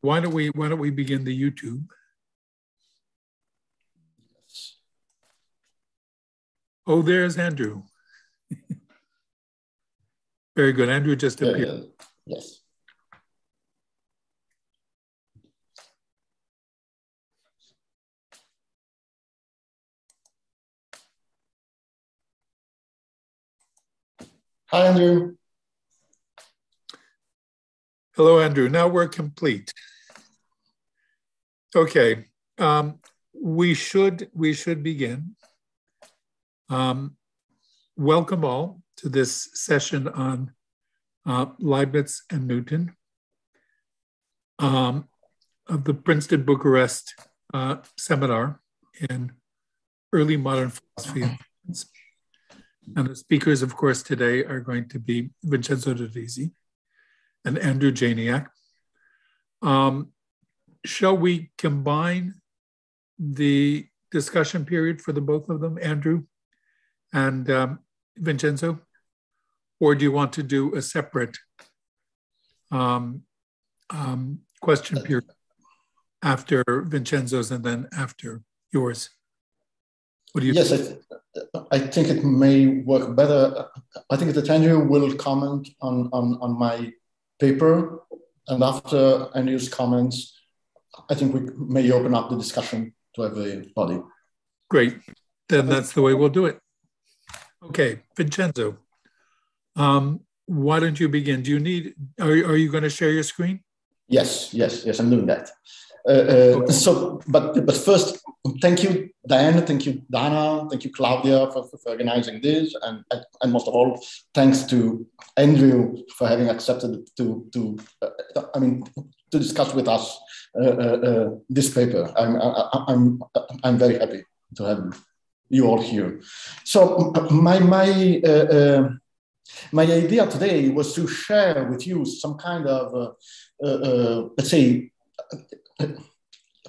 why don't we why don't we begin the YouTube? Oh, there's Andrew. Very good. Andrew just appeared. Uh, yes. Hi, Andrew. Hello, Andrew. Now we're complete. Okay, um, we should we should begin. Um, welcome all to this session on uh, Leibniz and Newton um, of the Princeton Bucharest uh, seminar in early modern philosophy. And the speakers, of course, today are going to be Vincenzo De Risi and Andrew Janiak. Um, shall we combine the discussion period for the both of them, Andrew and um, Vincenzo? Or do you want to do a separate um, um, question period after Vincenzo's and then after yours? What do you yes, think? I, I think it may work better. I think that Andrew will comment on, on, on my paper. And after Andrew's comments, I think we may open up the discussion to everybody. Great. Then that's the way we'll do it. Okay, Vincenzo, um, why don't you begin? Do you need, are, are you going to share your screen? Yes, yes, yes, I'm doing that. Uh, uh, so, but but first, thank you, Diane. Thank you, Dana. Thank you, Claudia, for, for, organizing this, and and most of all, thanks to Andrew for having accepted to to uh, I mean to discuss with us uh, uh, uh, this paper. I'm I, I'm I'm very happy to have you all here. So my my. my idea today was to share with you some kind of, let's say,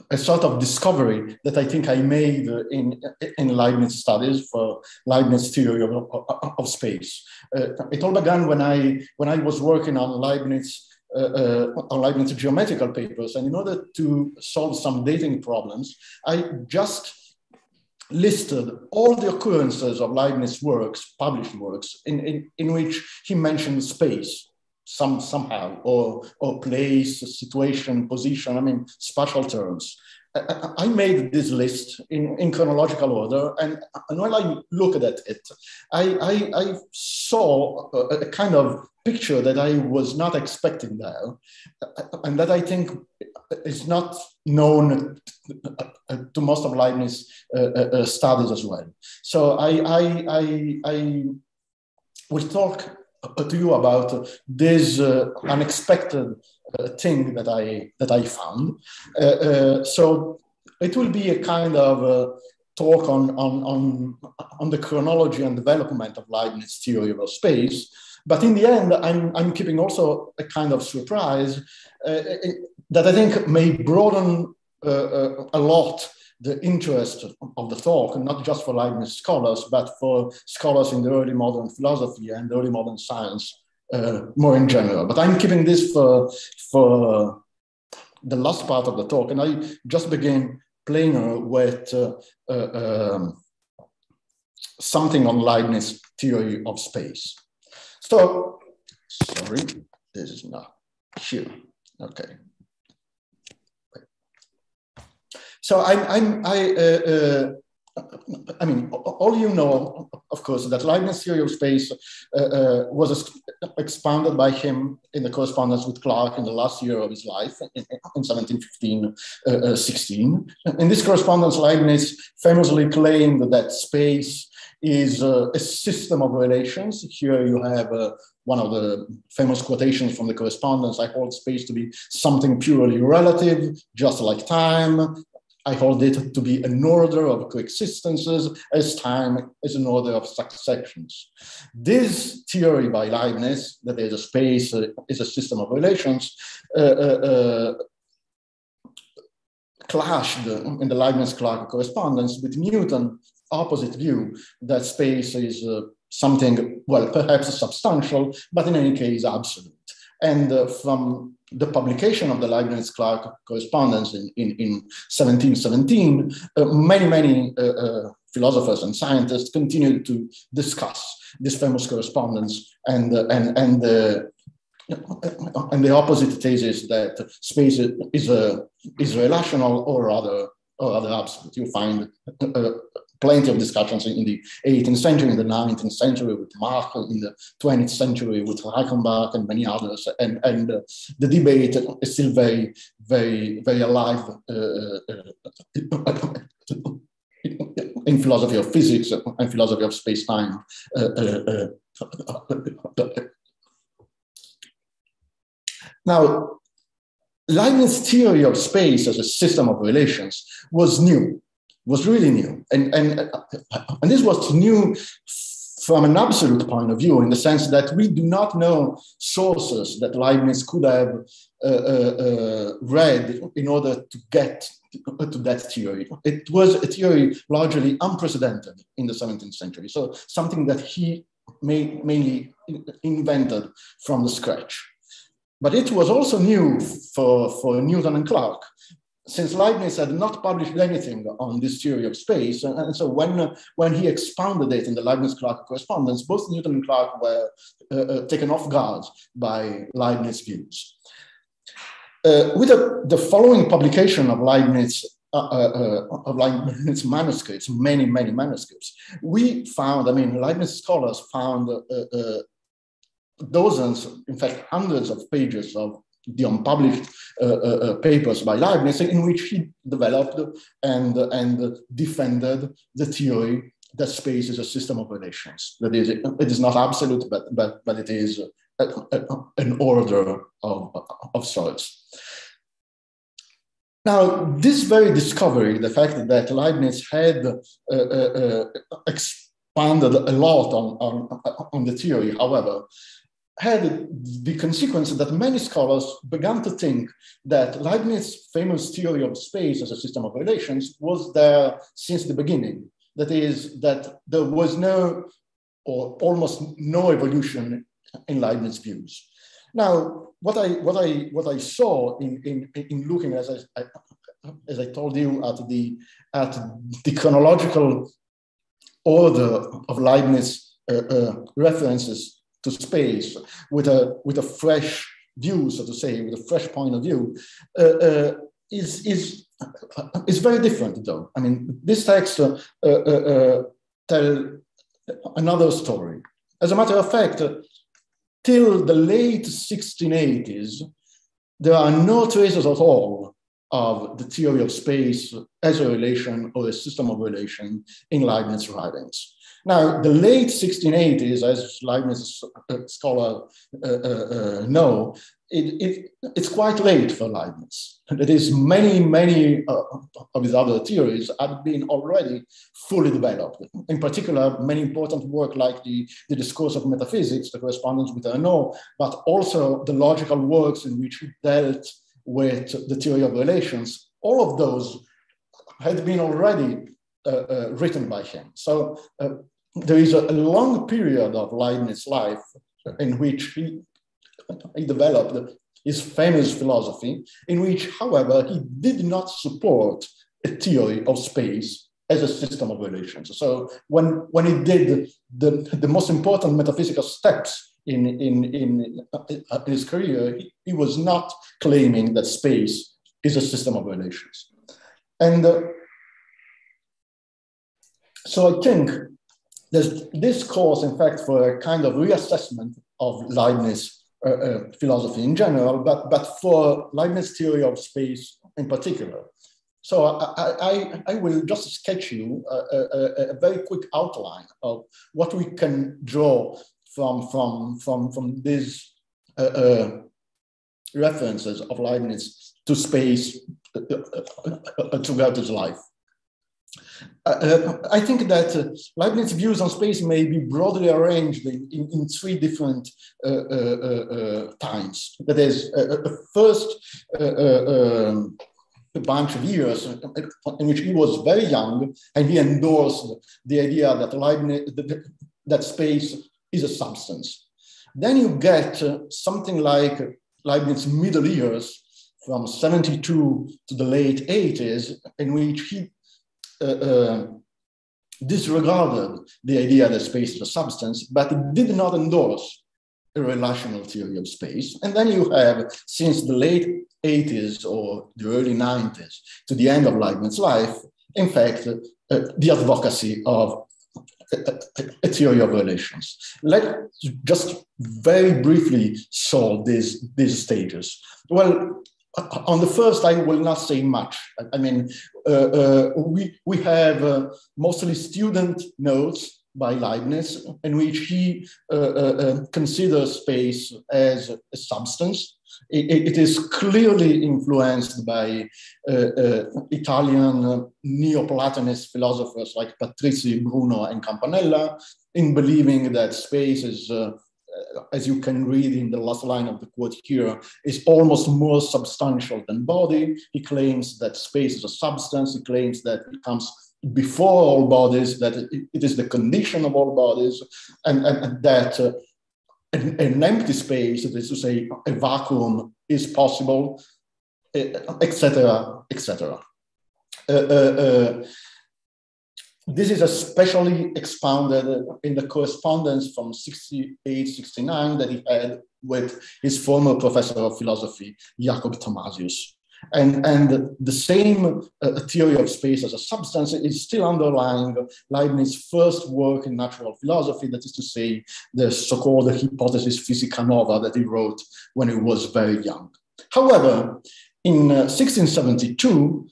a sort of discovery that I think I made in, in Leibniz studies for Leibniz theory of, of, of space. Uh, it all began when I, when I was working on Leibniz, uh, uh, on Leibniz geometrical papers. And in order to solve some dating problems, I just listed all the occurrences of Leibniz works, published works, in, in, in which he mentioned space some somehow or or place situation position i mean spatial terms I made this list in, in chronological order, and, when I looked at it, I, I, I saw a, a, kind of picture that I was not expecting there, and that I think is not known to most of Leibniz uh, uh, studies as well. So I, I, I, I will talk to you about this uh, unexpected uh, thing that I that I found. Uh, uh, so it will be a kind of talk on, on, on, on the chronology and development of Leibniz theory of space. But in the end, I'm, I'm keeping also a kind of surprise uh, that I think may broaden uh, uh, a lot the interest of the talk, not just for Leibniz scholars, but for scholars in the early modern philosophy and early modern science uh, more in general. But I'm keeping this for, for the last part of the talk, and I just begin playing with uh, uh, um, something on Leibniz theory of space. So, sorry, this is not here. Okay. So I'm, I'm I, uh, uh, I mean, all you know, of course, that Leibniz theory of space uh, uh, was expounded by him in the correspondence with Clarke in the last year of his life, in, in 1715 uh, 16. In this correspondence, Leibniz famously claimed that space is uh, a system of relations. Here you have uh, one of the famous quotations from the correspondence I hold space to be something purely relative, just like time, I hold it to be an order of coexistences as time is an order of successions. This theory by Leibniz, that is a space uh, is a system of relations, uh, uh, uh clashed in the Leibniz-Clarke correspondence with Newton's opposite view that space is uh, something, well, perhaps substantial, but in any case, absolute. And uh, from the publication of the Leibniz-Clarke correspondence in, in, in 1717, uh, many, many uh, uh, philosophers and scientists continued to discuss this famous correspondence and, uh, and, and, and the opposite thesis that space is, a, is relational or rather, or rather absolute. You find uh, plenty of discussions in the 18th century, in the 19th century with Mach, in the 20th century with Reichenbach and many others. And, and uh, the debate is still very, very, very alive uh, uh in philosophy of physics and philosophy of space-time. Uh, now, Leibniz's theory of space as a system of relations was new was really new. And, and, and this was new from an absolute point of view, in the sense that we do not know sources that Leibniz could have uh, uh, uh, read in order to get to that theory. It was a theory largely unprecedented in the 17th century. So something that he made, mainly invented from the scratch. But it was also new for, for Newton and Clarke since Leibniz had not published anything on this theory of space, and, and so when, when he expounded it in the Leibniz-Clarke correspondence, both Newton and Clarke were uh, uh, taken off guard by Leibniz views. Uh, with the following publication of Leibniz uh, uh, uh, of Leibniz manuscripts, many, many manuscripts, we found, I mean, Leibniz scholars found dozens, in fact, hundreds of pages of the unpublished uh, uh, uh, papers by Leibniz in which he developed and, and defended the theory that space is a system of relations. That is, it is not absolute, but, but, but it is a, a, an order of, of sorts. Now, this very discovery, the fact that Leibniz had uh, uh, uh, expanded a lot on, on, on the theory, however, had the consequence that many scholars began to think that Leibniz's famous theory of space as a system of relations was there since the beginning. That is, that there was no or almost no evolution in Leibniz views. Now, what I, what I, what I saw in, in, in looking, as I, as I told you, at the, at the chronological order of Leibniz uh, uh, references to space with a with a fresh view, so to say, with a fresh point of view, uh, uh, is is is very different. Though I mean, this text uh, uh, tell another story. As a matter of fact, till the late 1680s, there are no traces at all of the theory of space as a relation or a system of relation in Leibniz writings. Now, the late 1680s, as Leibniz scholar uh, uh, uh, know, it, it, it's quite late for Leibniz. That is, many, many uh, of his other theories had been already fully developed. In particular, many important work like the, the Discourse of Metaphysics, the correspondence with Arnauld, but also the logical works in which he dealt with the theory of relations, all of those had been already uh, uh, written by him. So uh, there is a, long period of Leibniz's life in which he, he developed his famous philosophy, in which, however, he did not support a theory of space as a system of relations. So when, when he did the, the most important metaphysical steps in, in, in, in his career, he, he, was not claiming that space is a system of relations. And uh, so I think there's this calls, in fact, for a kind of reassessment of Leibniz uh, uh, philosophy in general, but, but for Leibniz theory of space in particular. So I, I, I will just sketch you a, a, a, very quick outline of what we can draw from, from, from, from these uh, uh references of Leibniz to space uh, uh, throughout his life. Uh, uh, I think that uh, Leibniz's views on space may be broadly arranged in, in, in three different uh, uh, uh times. That is, first um, a bunch of years in which he was very young and he endorsed the idea that Leibniz, that, that space is a substance. Then you get something like Leibniz's middle years from 72 to the late 80s, in which he uh, uh, disregarded the idea that space is a substance, but did not endorse a relational theory of space. And then you have, since the late 80s or the early 90s to the end of Leibniz's life, in fact, uh, the advocacy of a, a, theory of relations. Let's just very briefly solve these, these stages. Well, on the first, I will not say much. I mean, uh, uh, we, we have uh, mostly student notes by Leibniz in which he uh, uh, uh, considers space as a substance. it, it is clearly influenced by Italian Neoplatonist philosophers like Patrizi, Bruno, and Campanella in believing that space is uh, as you can read in the last line of the quote here, is almost more substantial than body. He claims that space is a substance. He claims that it comes before all bodies, that it is the condition of all bodies, and, and, and that uh, an, an, empty space, that is to say, a vacuum, is possible, etc., etc. Uh, uh, uh this is especially expounded in the correspondence from 68, 69 that he had with his former professor of philosophy, Jakob Thomasius. And, and the same uh, theory of space as a substance is still underlying Leibniz's first work in natural philosophy, that is to say, the so called Hypothesis Physica Nova that he wrote when he was very young. However, in uh, 1672,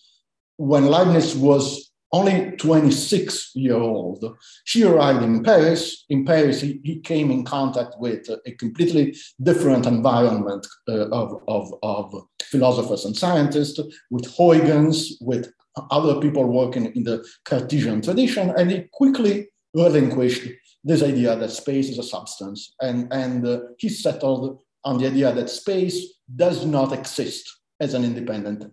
when Leibniz was only 26 year old. She arrived in Paris. In Paris, he, he came in contact with a completely different environment uh, of, of, of philosophers and scientists, with Huygens, with other people working in the Cartesian tradition, and he quickly relinquished this idea that space is a substance. And, and uh, he settled on the idea that space does not exist as an independent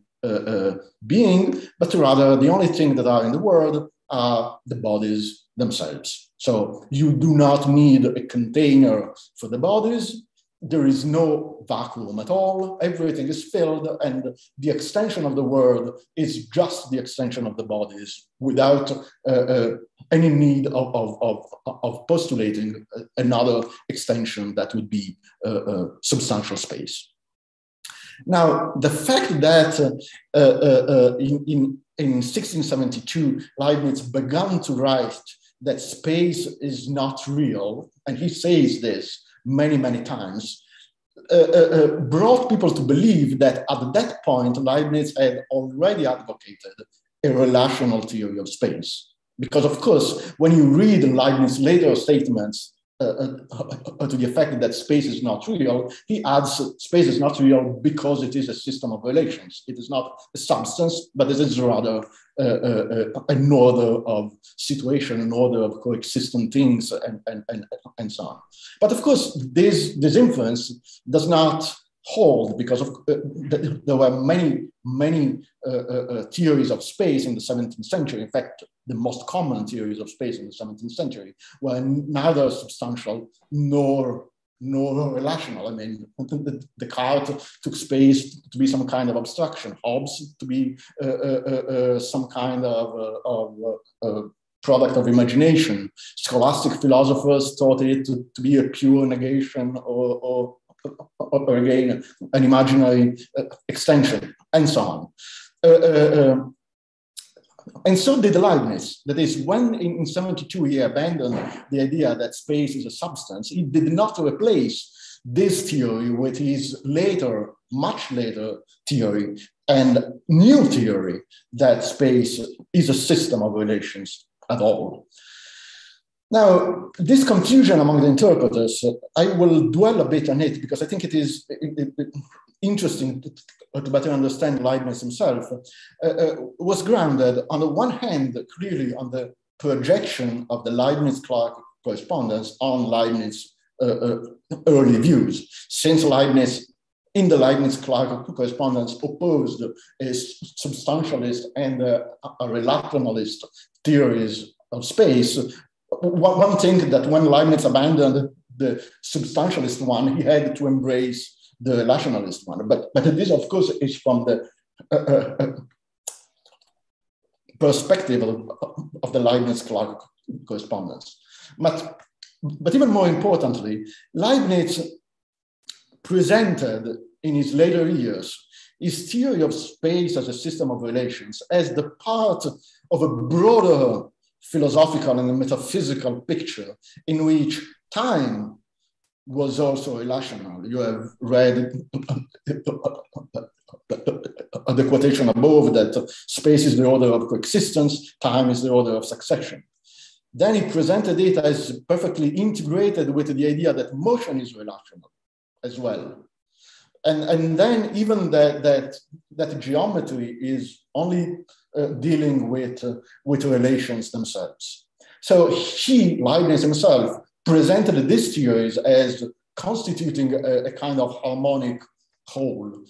being, but rather the only thing that are in the world are the bodies themselves. So you do not need a container for the bodies. There is no vacuum at all. Everything is filled, and the extension of the world is just the extension of the bodies without uh, uh, any need of, of, of, of, postulating another extension that would be uh, substantial space. Now, the fact that uh, uh, uh, in, in, in 1672, Leibniz began to write that space is not real, and he says this many, many times, uh, uh, uh, brought people to believe that at that point, Leibniz had already advocated a relational theory of space. Because, of course, when you read Leibniz's later statements, to the effect that space is not real, he adds space is not real because it is a system of relations. It is not a substance, but it is rather uh, uh, uh an order of situation, an order of coexistent things, and, and, and, and so on. But of course, this, this influence does not hold because of, uh, there were many, many uh, uh, uh theories of space in the 17th century. In fact, the most common theories of space in the 17th century were neither substantial nor nor relational. I mean, the Descartes took space to be some kind of abstraction, Hobbes to be uh, uh, uh, some kind of, of product of imagination. Scholastic philosophers thought it to, to be a pure negation or, or or again, an imaginary uh, extension, and so on. Uh, uh, and so did Leibniz. That is, when in, in 72 he abandoned the idea that space is a substance, he did not replace this theory with his later, much later theory and new theory that space is a system of relations at all. Now, this confusion among the interpreters, I will dwell a bit on it because I think it is interesting to, better understand Leibniz himself, uh, uh, was grounded on the one hand, clearly on the projection of the Leibniz-Clarke correspondence on Leibniz uh, uh early views. Since Leibniz, in the Leibniz-Clarke correspondence, opposed a substantialist and a, a relationalist theories of space, one, thing that when Leibniz abandoned the substantialist one, he had to embrace the rationalist one. But, but this, of course, is from the uh, uh, uh perspective of, of the Leibniz-Clarke correspondence. But, but even more importantly, Leibniz presented in his later years his theory of space as a system of relations as the part of a broader philosophical and metaphysical picture in which time was also relational. You have read the quotation above that space is the order of coexistence, time is the order of succession. Then he presented it as perfectly integrated with the idea that motion is relational as well. And, and then even that, that, that geometry is only dealing with, uh, with relations themselves. So he, Leibniz himself, presented these theories as constituting a, a kind of harmonic whole.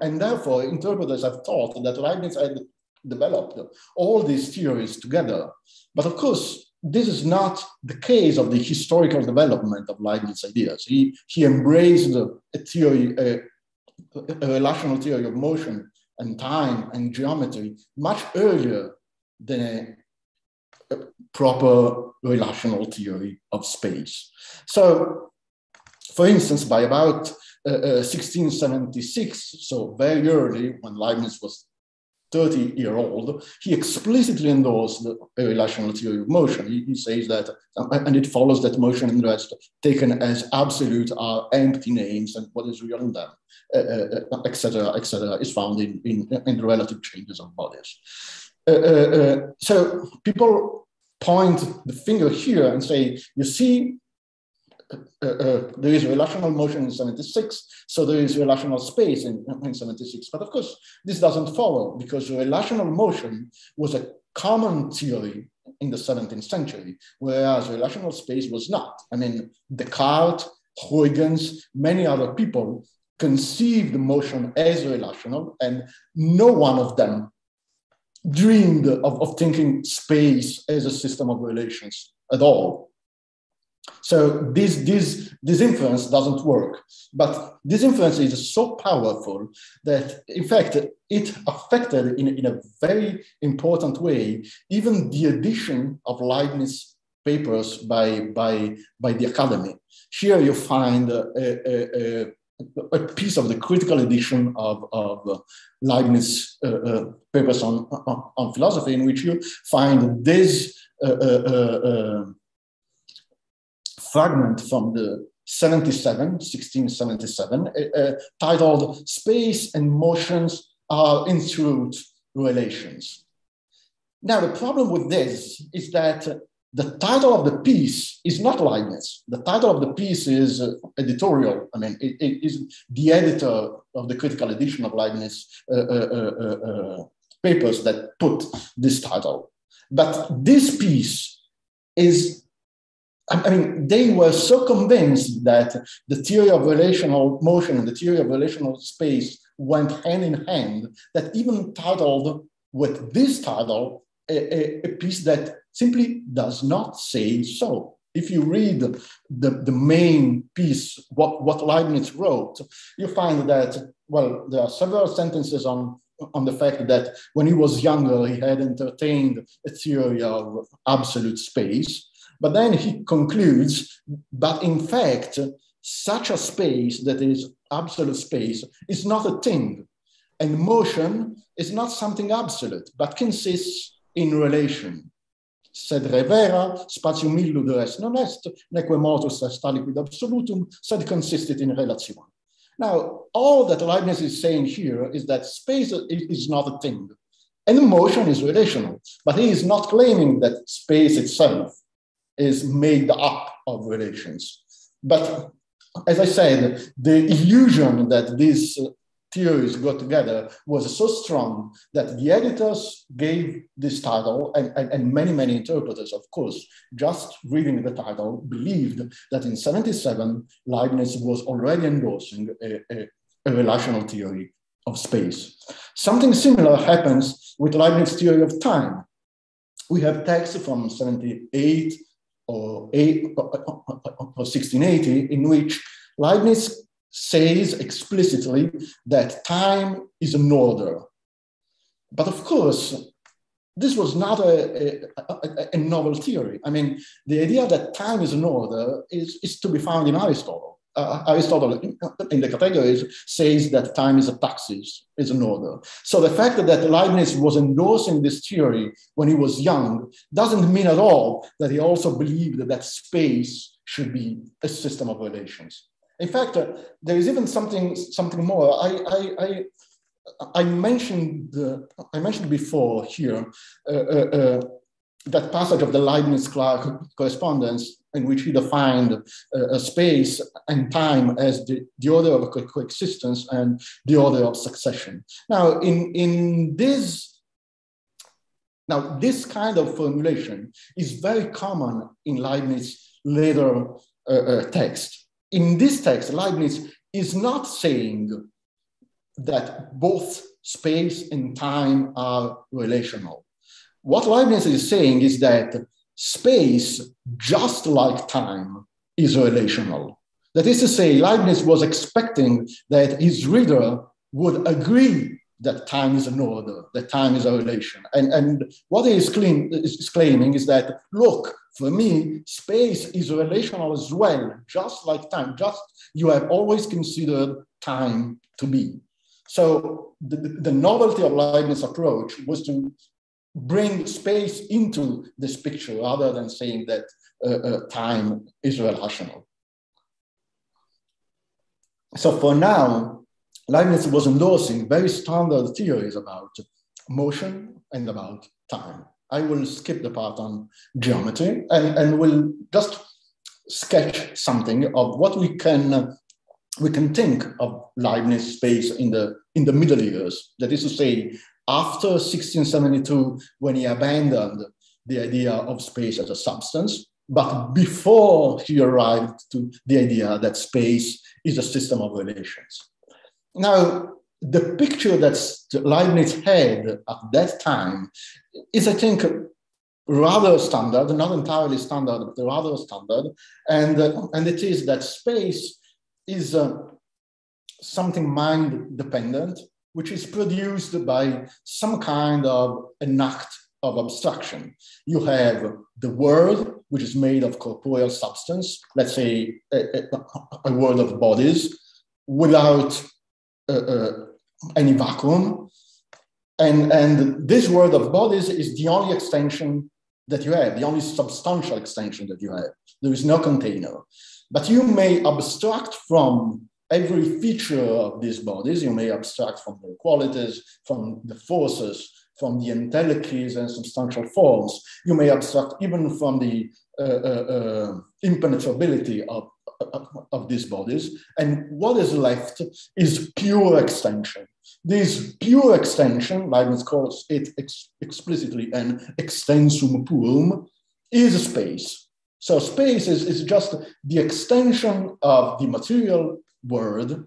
And therefore, interpreters have thought that Leibniz had developed all these theories together. But of course, this is not the case of the historical development of Leibniz ideas. He, he embraced a theory, a, a relational theory of motion and time and geometry much earlier than a, proper relational theory of space. So, for instance, by about uh, uh, 1676, so very early when Leibniz was 30 year old, he explicitly endorsed the relational theory of motion. He, he, says that, and it follows that motion and rest taken as absolute are empty names and what is real in them, etc., uh, etc., uh, is found in, in, in, the relative changes of bodies. Uh, uh, uh, so people point the finger here and say, you see, uh, uh, there is relational motion in 76, so there is relational space in, in 76. But of course, this doesn't follow because relational motion was a common theory in the 17th century, whereas relational space was not. I mean, Descartes, Huygens, many other people conceived motion as relational, and no one of them dreamed of, of thinking space as a system of relations at all. So this, this, this influence doesn't work. But this influence is so powerful that, in fact, it affected in, in a very important way even the edition of Leibniz papers by, by, by the Academy. Here you find a, a, a, a piece of the critical edition of, of Leibniz uh, uh, papers on, on, on, philosophy in which you find this uh, uh, uh, uh fragment from the 77, 1677, uh, uh, titled Space and Motions Are in Truth Relations. Now, the problem with this is that the title of the piece is not Leibniz. The title of the piece is uh, editorial. I mean, it, it is the editor of the critical edition of Leibniz uh, uh, uh, uh papers that put this title. But this piece is I mean, they were so convinced that the theory of relational motion and the theory of relational space went hand in hand that even titled with this title a, a, a piece that simply does not say so. If you read the, the main piece, what, what Leibniz wrote, you find that, well, there are several sentences on on the fact that when he was younger, he had entertained a theory of absolute space. But then he concludes, but in fact, such a space that is absolute space is not a thing. And motion is not something absolute, but consists in relation. Sed revera, spatium illud res non est, neque motus est aliquid absolutum, sed consistit in relation. Now, all that Leibniz is saying here is that space is not a thing, and motion is relational, but he is not claiming that space itself is made up of relations. But as I said, the illusion that these theories got together was so strong that the editors gave this title, and, and, and, many, many interpreters, of course, just reading the title, believed that in 77, Leibniz was already endorsing a, a, a relational theory of space. Something similar happens with Leibniz's theory of time. We have texts from 78 or, eight, or 1680 in which Leibniz says explicitly that time is an order. But of course, this was not a, a, a, novel theory. I mean, the idea that time is an order is, is to be found in Aristotle. Uh, Aristotle, in the categories, says that time is a taxis, is an order. So the fact that Leibniz was endorsing this theory when he was young doesn't mean at all that he also believed that space should be a system of relations. In fact, uh, there is even something, something more. I, I, I I mentioned I mentioned before here uh, uh, uh, that passage of the Leibniz-Clarke correspondence in which he defined uh, space and time as the, the order of co coexistence and the order of succession. Now, in, in this, now this kind of formulation is very common in Leibniz later uh, uh, text. In this text, Leibniz is not saying that both space and time are relational. What Leibniz is saying is that space, just like time, is relational. That is to say, Leibniz was expecting that his reader would agree that time is an order, that time is a relation. And, and what he is, is claiming is that, look, for me, space is relational as well, just like time, just you have always considered time to be. So the, the novelty of Leibniz' approach was to bring space into this picture rather than saying that uh, uh, time is relational. So for now, Leibniz was endorsing very standard theories about motion and about time. I will skip the part on geometry and, and will just sketch something of what we can we can think of Leibniz space in the, in the Middle Years. That is to say, after 1672, when he abandoned the idea of space as a substance, but before he arrived to the idea that space is a system of relations. Now, the picture that Leibniz had at that time is, I think, rather standard, not entirely standard, but rather standard. And, uh, and it is that space is uh, something mind dependent, which is produced by some kind of an act of abstraction. You have the world, which is made of corporeal substance, let's say a, a, a world of bodies, without uh, uh, any vacuum. And, and this world of bodies is the only extension that you have, the only substantial extension that you have. There is no container. But you may abstract from every feature of these bodies. You may abstract from their qualities, from the forces, from the entelechies and substantial forms. You may abstract even from the uh, uh, uh, impenetrability of, of, of, these bodies. And what is left is pure extension. This pure extension, Leibniz calls it ex explicitly an extensum purum, is space. So space is, is just the extension of the material world,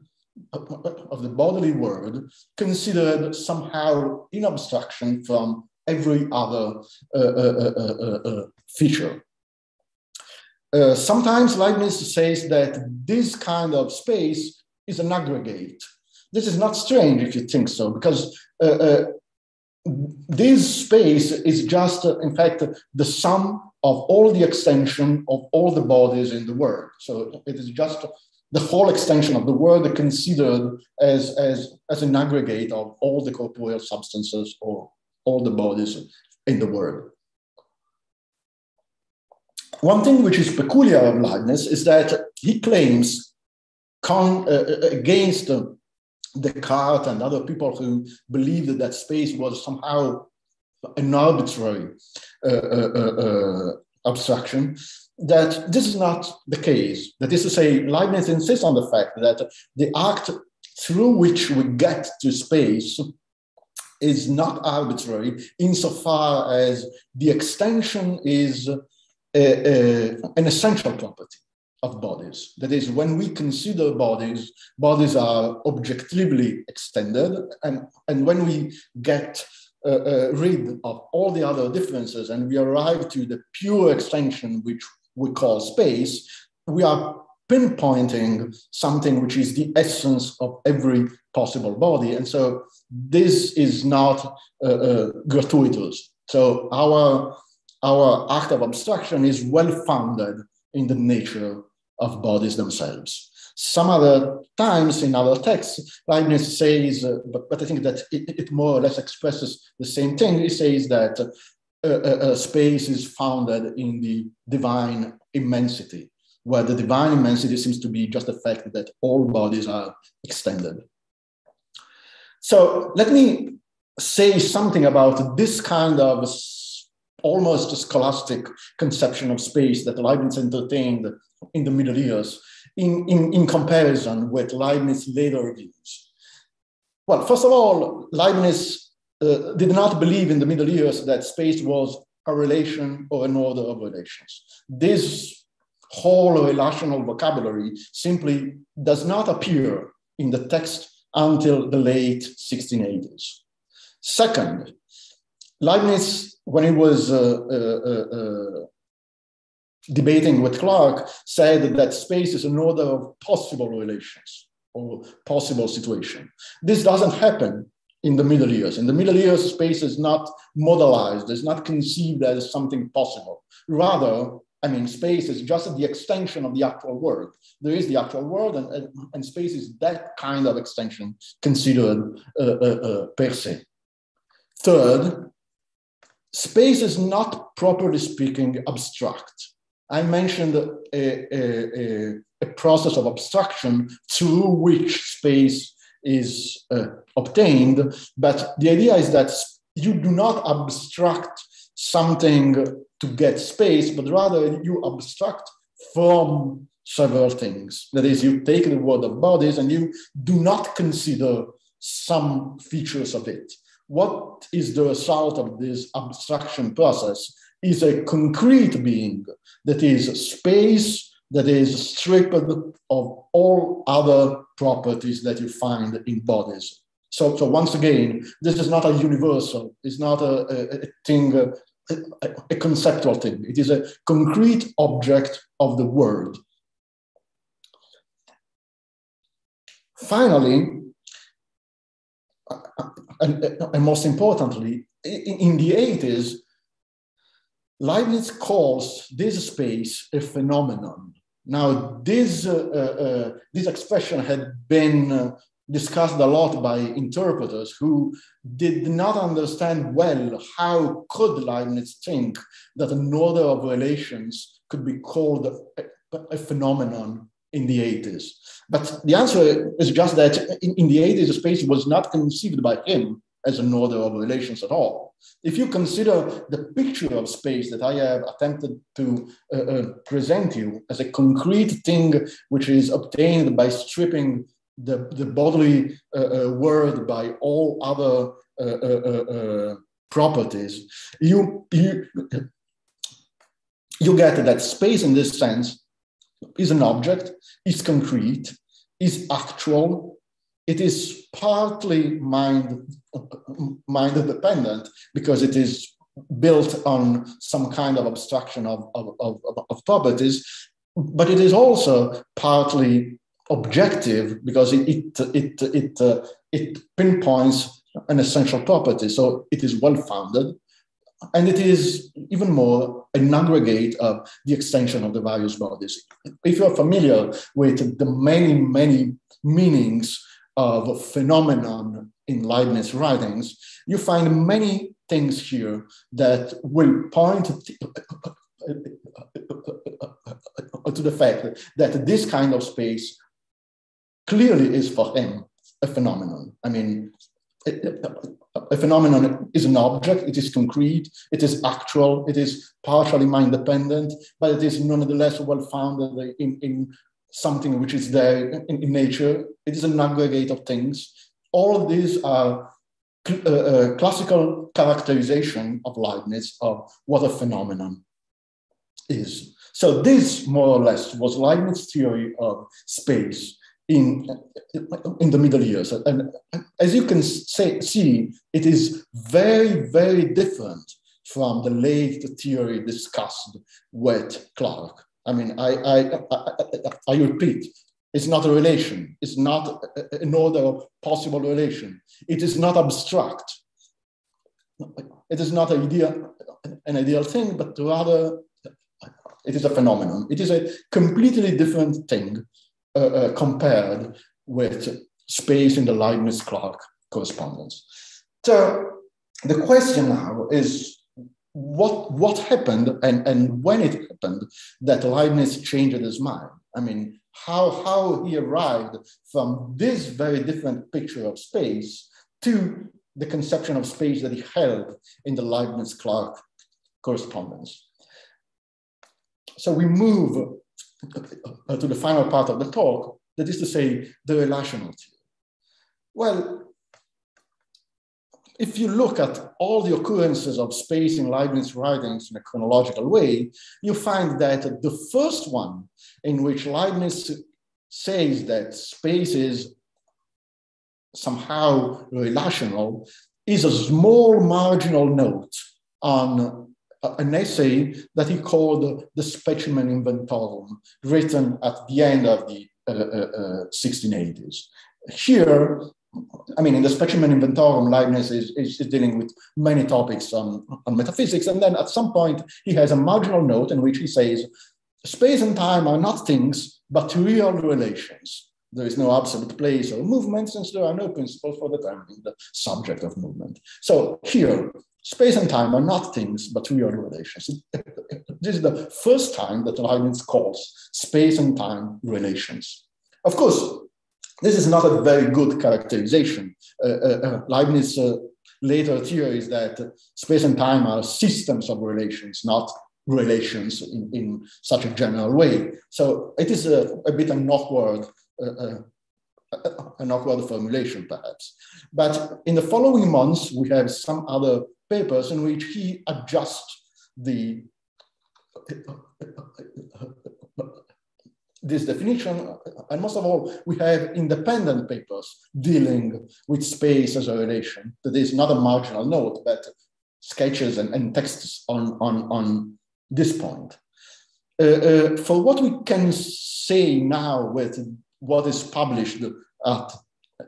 of the bodily word, considered somehow in abstraction from every other uh, uh, uh, uh feature. Uh, sometimes Leibniz says that this kind of space is an aggregate. This is not strange if you think so, because uh, this space is just, in fact, the sum of all the extension of all the bodies in the world. So it is just the whole extension of the world considered as, as, as an aggregate of all the corporeal substances or all the bodies in the world. One thing which is peculiar of Leibniz is that he claims con, uh, uh against uh, Descartes and other people who believed that space was somehow an arbitrary uh, uh, uh, abstraction, that this is not the case. That is to say, Leibniz insists on the fact that the act through which we get to space is not arbitrary insofar as the extension is a, a, an essential property of bodies. That is, when we consider bodies, bodies are objectively extended, and, and when we get uh, uh, rid of all the other differences and we arrive to the pure extension which we call space, we are pinpointing something which is the essence of every possible body. And so this is not uh, uh, gratuitous. So our, our act of abstraction is well founded in the nature of bodies themselves. Some other times in other texts, Leibniz says, uh, but, but I think that it, it, more or less expresses the same thing. He says that uh, space is founded in the divine immensity, where the divine immensity seems to be just the fact that all bodies are extended. So let me say something about this kind of almost scholastic conception of space that Leibniz entertained in the Middle Years in, in, in comparison with Leibniz's later views. Well, first of all, Leibniz uh, did not believe in the Middle Years that space was a relation or an order of relations. This whole relational vocabulary simply does not appear in the text until the late 1680s. Second, Leibniz, when he was uh, uh, uh, uh, debating with Clarke, said that space is an order of possible relations or possible situation. This doesn't happen in the Middle Years. In the Middle Years, space is not modelized, it's not conceived as something possible. Rather, I mean, space is just the extension of the actual world. There is the actual world, and, and space is that kind of extension considered uh, uh, uh, per se. Third, space is not, properly speaking, abstract. I mentioned a, a, a process of abstraction through which space is uh, obtained, but the idea is that you do not abstract something to get space, but rather you abstract from several things. That is, you take the world of bodies and you do not consider some features of it. What is the result of this abstraction process is a concrete being that is space that is stripped of all other properties that you find in bodies. So, so once again, this is not a universal, it's not a, a, a thing, a, a, conceptual thing. It is a concrete object of the world. Finally, and, and most importantly, in, in the 80s, Leibniz calls this space a phenomenon. Now, this, uh, uh, uh, this expression had been uh, discussed a lot by interpreters who did not understand well how could Leibniz think that an order of relations could be called a, a phenomenon in the 80s. But the answer is just that in, in the 80s, space was not conceived by him as an order of relations at all. If you consider the picture of space that I have attempted to uh, uh, present you as a concrete thing which is obtained by stripping the, the bodily uh, uh world by all other uh, uh, properties, you, you, you get that space in this sense is an object, is concrete, is actual, it is partly mind mind dependent because it is built on some kind of abstraction of, of, of, of properties, but it is also partly objective because it, it, it, it, uh, it pinpoints an essential property. So it is well founded. And it is even more an aggregate of the extension of the various bodies. If you're familiar with the many, many meanings of a phenomenon in Leibniz writings, you find many things here that will point to the fact that this kind of space clearly is for him a phenomenon. I mean, a phenomenon is an object, it is concrete, it is actual, it is partially mind dependent, but it is nonetheless well founded in, in something which is there in, in nature. It is an aggregate of things. All of these are cl- uh, uh, classical characterization of Leibniz of what a phenomenon is. So this, more or less, was Leibniz's theory of space in, in the Middle Years. And as you can say, see, it is very, very different from the late theory discussed with Clarke. I mean, I, I, I, I repeat, it's not a relation. It's not an order of possible relation. It is not abstract. It is not ideal, an ideal thing, but rather it is a phenomenon. It is a completely different thing uh, uh, compared with space in the Leibniz-Clarke correspondence. So the question now is what, what happened and, and when it happened that Leibniz changed his mind? I mean, how, how he arrived from this very different picture of space to the conception of space that he held in the Leibniz-Clarke correspondence. So we move uh, to the final part of the talk, that is to say, the relational theory. Well, if you look at all the occurrences of space in Leibniz writings in a chronological way, you find that the first one in which Leibniz says that space is somehow relational is a small marginal note on an essay that he called the Specimen Inventorum, written at the end of the uh, uh, 1680s. Uh, Here, I mean, in the Specimen Inventorum, Leibniz is, is, is, dealing with many topics on, on metaphysics. And then at some point, he has a marginal note in which he says, space and time are not things, but real relations. There is no absolute place or movement since there are no principles for determining the subject of movement. So here, space and time are not things, but real relations. this is the first time that Leibniz calls space and time relations. Of course, this is not a very good characterization. Uh, uh, uh Leibniz uh, later theory is that space and time are systems of relations, not relations in, in such a general way. So it is a, a bit an awkward, uh, an awkward formulation perhaps. But in the following months, we have some other papers in which he adjusts the this definition, and most of all, we have independent papers dealing with space as a relation. That is not a marginal note, but sketches and, and texts on, on, on this point. Uh, uh, for what we can say now with what is published at,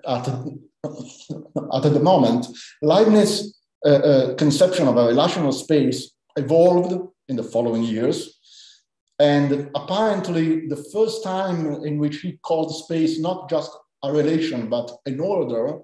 at, at the moment, Leibniz uh, uh, conception of a relational space evolved in the following years and apparently, the first time in which he called space not just a relation, but an order,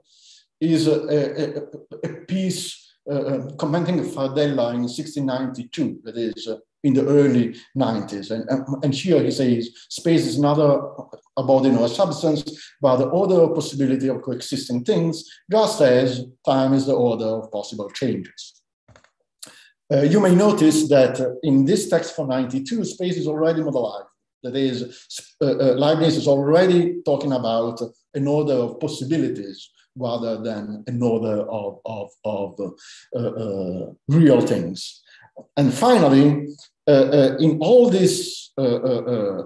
is a, a, a piece uh, uh commenting Fardella in 1692, that is uh, in the early 90s. And, and here he says space is not a body nor a substance, but the order of possibility of coexisting things, just as time is the order of possible changes. Uh, you may notice that uh, in this text for 92, space is already modelized. That is, uh, uh, Leibniz is already talking about an order of possibilities rather than an order of, of, of uh, real things. And finally, in all these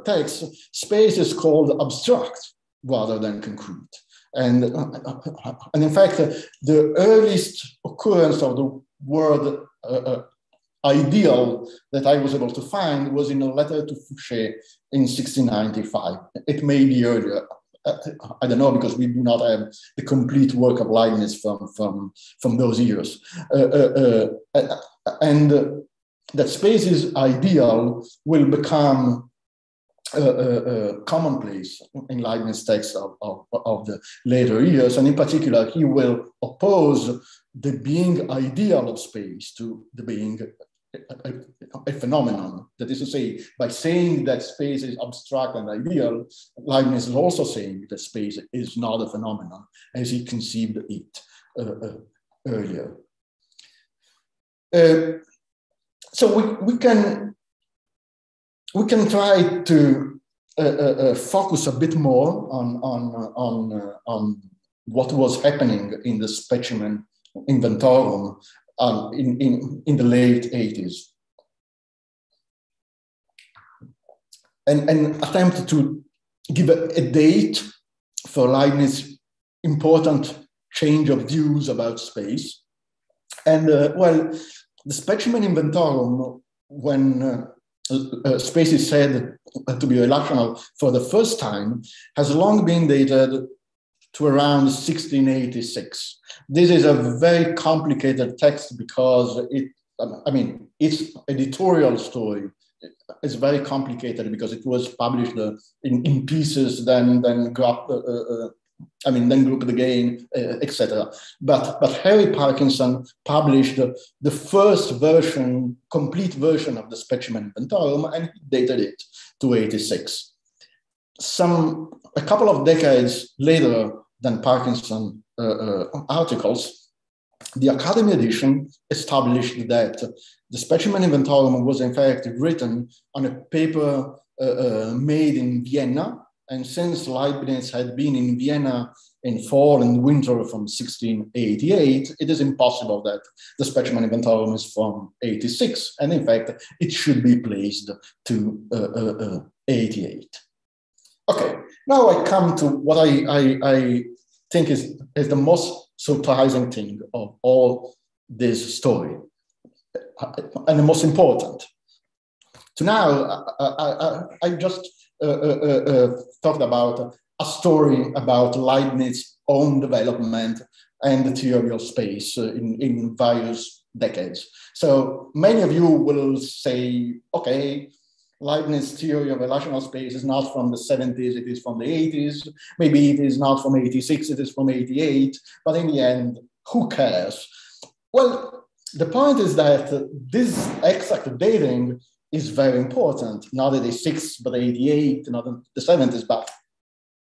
texts, space is called abstract rather than concrete. And, and in fact, the earliest occurrence of the word uh, ideal that I was able to find was in a letter to Foucher in 1695. It may be earlier. I don't know because we do not have the complete work of Leibniz from, from, from those years. Uh, uh, uh, and that space is ideal will become uh, uh, uh, commonplace in Leibniz texts of, of, of, the later years. And in particular, he will oppose the being ideal of space to the being a, a, phenomenon. That is to say, by saying that space is abstract and ideal, Leibniz is also saying that space is not a phenomenon as he conceived it uh, uh, earlier. Uh, so we, we can we can try to uh, uh, uh, focus a bit more on on on on what was happening in the specimen inventorum um, in, in, in the late 80s. And, and attempt to give a, a date for Leibniz's important change of views about space. And uh, well, the Specimen Inventorum, when uh, uh, space is said to be relational for the first time has long been dated to around 1686. This is a very complicated text because it, I mean, its editorial story is very complicated because it was published uh, in, in pieces, then then uh, uh, I mean, then grouped again, uh, etc. But but Harry Parkinson published the first version, complete version of the Specimen Inventorum, and he dated it to 86. Some a couple of decades later than Parkinson uh, uh, articles, the Academy edition established that the Specimen Inventorum was in fact written on a paper uh, uh, made in Vienna and since Leibniz had been in Vienna in fall and winter from 1688, it is impossible that the Specimen Inventorum is from 86. And in fact, it should be placed to uh, uh, uh, 88. Okay, now I come to what I, I, I think is, is the most surprising thing of all this story, uh, and the most important. So now I, I, I just uh, uh, uh, talked about a story about Leibniz's own development and the theory of space in, in various decades. So many of you will say, okay, Leibniz's theory of relational space is not from the 70s, it is from the 80s. Maybe it is not from 86, it is from 88. But in the end, who cares? Well, the point is that this exact dating is very important. Not 86, but 88, not the 70s, but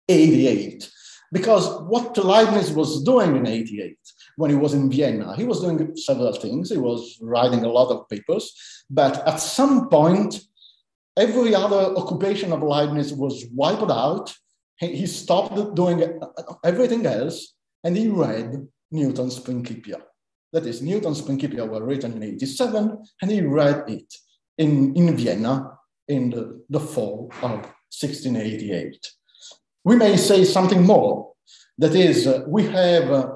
88. Because what Leibniz was doing in 88 when he was in Vienna, he was doing several things. He was writing a lot of papers, but at some point, every other occupation of Leibniz was wiped out. He stopped doing everything else and he read Newton's Principia. That is, Newton's Principia were written in 87 and he read it in, in Vienna in the, the fall of 1688. We may say something more. That is, uh, we have uh,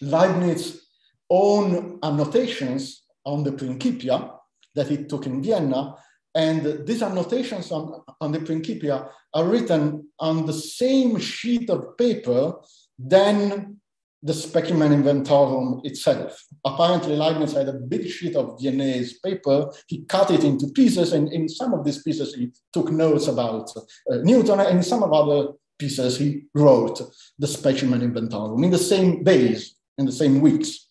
Leibniz's own annotations on the Principia that he took in Vienna, and these annotations on, on the Principia are written on the same sheet of paper than the Specimen Inventorum itself. Apparently, Leibniz had a big sheet of Viennese paper. He cut it into pieces, and in some of these pieces, he took notes about uh, Newton, and in some of other pieces, he wrote the Specimen Inventorum in the same days, in the same weeks.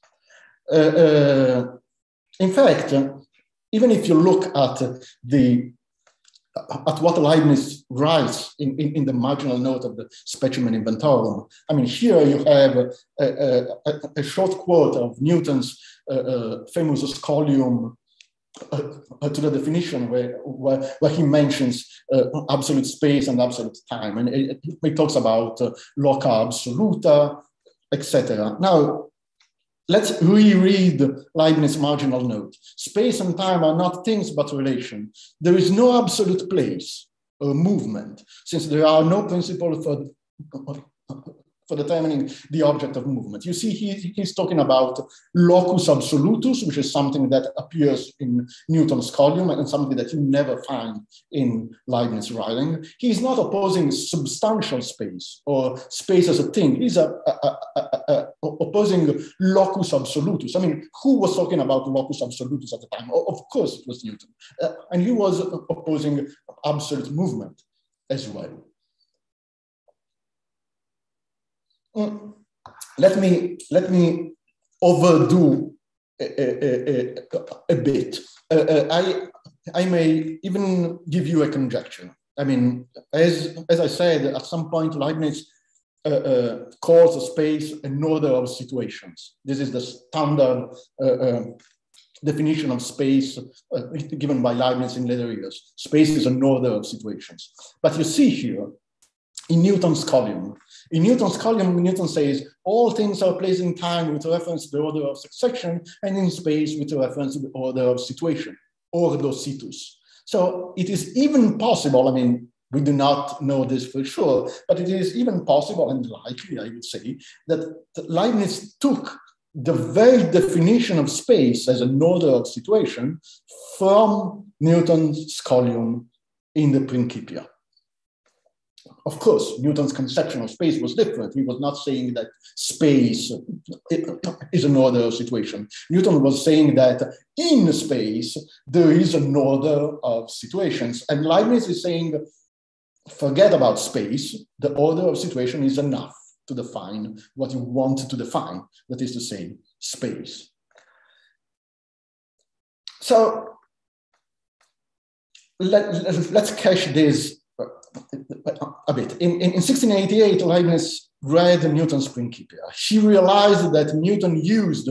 Uh, uh, in fact, even if you look at the at what Leibniz writes in, in, in, the marginal note of the Specimen Inventorum. I mean, here you have a, a, a, a short quote of Newton's uh, uh, famous scholium uh, uh, to the definition where, where, where he mentions uh, absolute space and absolute time. And it talks about uh, loca absoluta, etc. Now, Let's reread Leibniz marginal note. Space and time are not things but relation. There is no absolute place or movement, since there are no principles for for determining the object of movement. You see, he, he's talking about locus absolutus, which is something that appears in Newton's scholium and something that you never find in Leibniz writing. He's not opposing substantial space or space as a thing. He's a, a, a, opposing locus absolutus. I mean, who was talking about locus absolutus at the time? Of course, it was Newton. Uh, and he was opposing absolute movement as well. Mm. let me let me overdo a, a, a, a bit. Uh, uh, I I may even give you a conjecture. I mean, as as I said, at some point Leibniz uh, uh, calls a space an order of situations. This is the standard uh, uh, definition of space given by Leibniz in later years. Space is an order of situations. But you see here in Newton's scholium, in Newton's scholium, Newton says all things are placed in time with reference to the order of succession and in space with reference to the order of situation, ordo situs. So it is even possible, I mean, we do not know this for sure, but it is even possible and likely, I would say, that Leibniz took the very definition of space as an order of situation from Newton's scholium in the Principia. Of course, Newton's conception of space was different. He was not saying that space is an order situation. Newton was saying that in space, there is an order of situations. And Leibniz is saying, forget about space, the order of situation is enough to define what you want to define, that is to say, space. So let, us catch this a bit. In, in, in 1688, Leibniz read Newton's Principia. He realized that Newton used